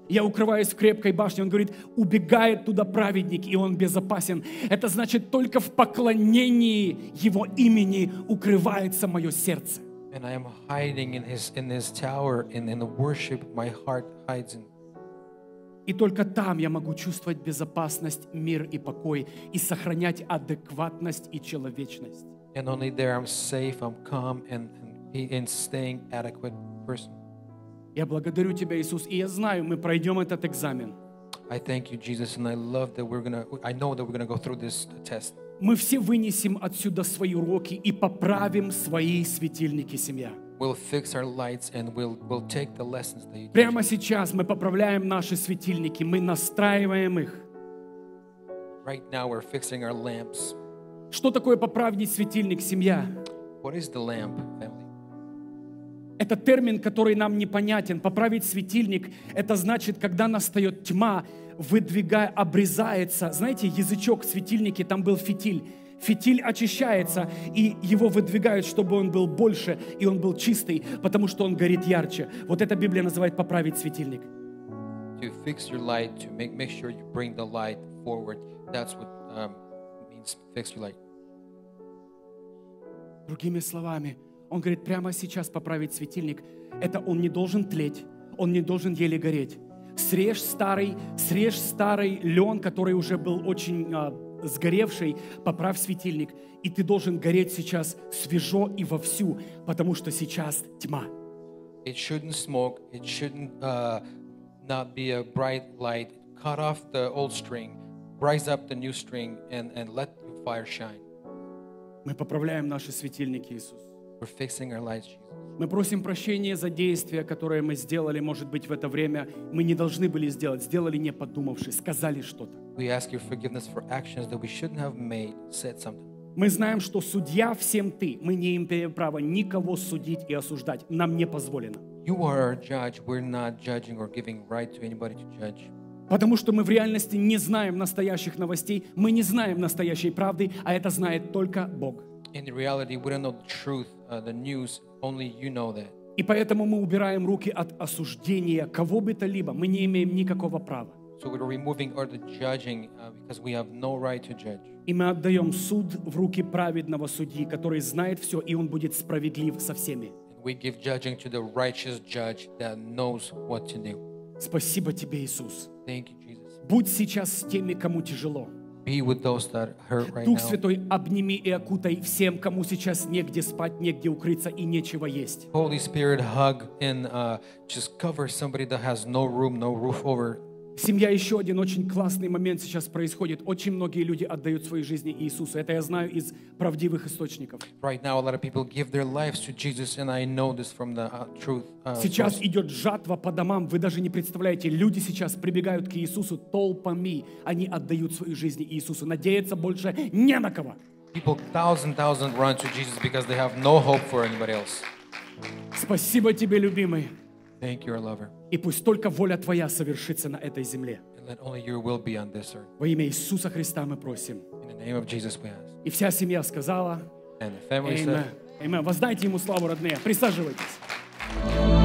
Я укрываюсь в крепкой башне. Он говорит, убегает туда праведник, и он безопасен. Это значит, только в поклонении Его имени укрывается мое сердце. And I am hiding in his in his tower, and in the worship my heart hides in. И только там я могу чувствовать безопасность, мир и покой, и сохранять адекватность и человечность. And only there I'm safe, I'm calm, and, and, and staying adequate person. Я благодарю Тебя, Иисус, и я знаю, мы пройдем этот экзамен. I thank you, Jesus, and I love that we're gonna. I know that we're gonna go through this test. Мы все вынесем отсюда свои уроки и поправим свои светильники, семья. We'll fix our lights and we'll we'll take the lessons that you. Прямо сейчас мы поправляем наши светильники, мы настраиваем их. Right now we're fixing our lamps. Что такое поправить светильник, семья? What is the lamp, family? Это термин, который нам непонятен. Поправить светильник – это значит, когда настает тьма, выдвигая, обрезается. Знаете, язычок в светильнике, там был фитиль. Фитиль очищается, и его выдвигают, чтобы он был больше, и он был чистый, потому что он горит ярче. Вот это Библия называет поправить светильник. To fix your light, to make make sure you bring the light forward. That's what um, means fix your light. Другими словами, он говорит, прямо сейчас поправить светильник, это он не должен тлеть, он не должен еле гореть. Срежь старый, срежь старый лен, который уже был очень а, сгоревший, поправь светильник, и ты должен гореть сейчас свежо и вовсю, потому что сейчас тьма. It shouldn't smoke. It shouldn't uh, not be a bright light. Cut off the old string, rise up the new string, and, and let your fire shine. Мы поправляем наши светильники, Иисус. We're fixing our lights, Jesus. Мы просим прощения за действия, которые мы сделали, может быть, в это время. Мы не должны были сделать, сделали не подумавши, сказали что-то. We ask your forgiveness for actions that we shouldn't have made, said something. Мы знаем, что судья всем ты. Мы не имеем права никого судить и осуждать. Нам не позволено. You are our judge. We're not judging or giving right to anybody to judge. Потому что мы в реальности не знаем настоящих новостей, мы не знаем настоящей правды, а это знает только Бог. In reality, we don't know the truth, uh, the news. Only you know that. И поэтому мы убираем руки от осуждения кого бы то либо. Мы не имеем никакого права. So we're removing or the judging uh, because we have no right to judge. И мы отдаем суд в руки праведного судьи, который знает все, и он будет справедлив со всеми. And we give judging to the righteous judge that knows what to do. Спасибо тебе, Иисус. Thank you, Jesus. Будь сейчас с теми, кому тяжело. Be with those that hurt right Дух now. Святой, обними и окутай всем, кому сейчас негде спать, негде укрыться и нечего есть. Holy Spirit, hug and uh, just cover somebody that has no room, no roof over. Семья, еще один очень классный момент сейчас происходит. Очень многие люди отдают свои жизни Иисусу. Это я знаю из правдивых источников. Right now, a lot of people give their lives to Jesus, and I know this from the uh, truth. Uh, Сейчас идет жатва по домам. Вы даже не представляете, люди сейчас прибегают к Иисусу толпами. Они отдают свои жизни Иисусу. Надеяться больше не на кого. People, thousand, thousand run to Jesus because they have no hope for anybody else. Спасибо тебе, любимый. Thank you, our lover. И пусть только воля Твоя совершится на этой земле. Во имя Иисуса Христа мы просим. И вся семья сказала, Amen. said, Amen. Воздайте Ему славу, родные. Присаживайтесь.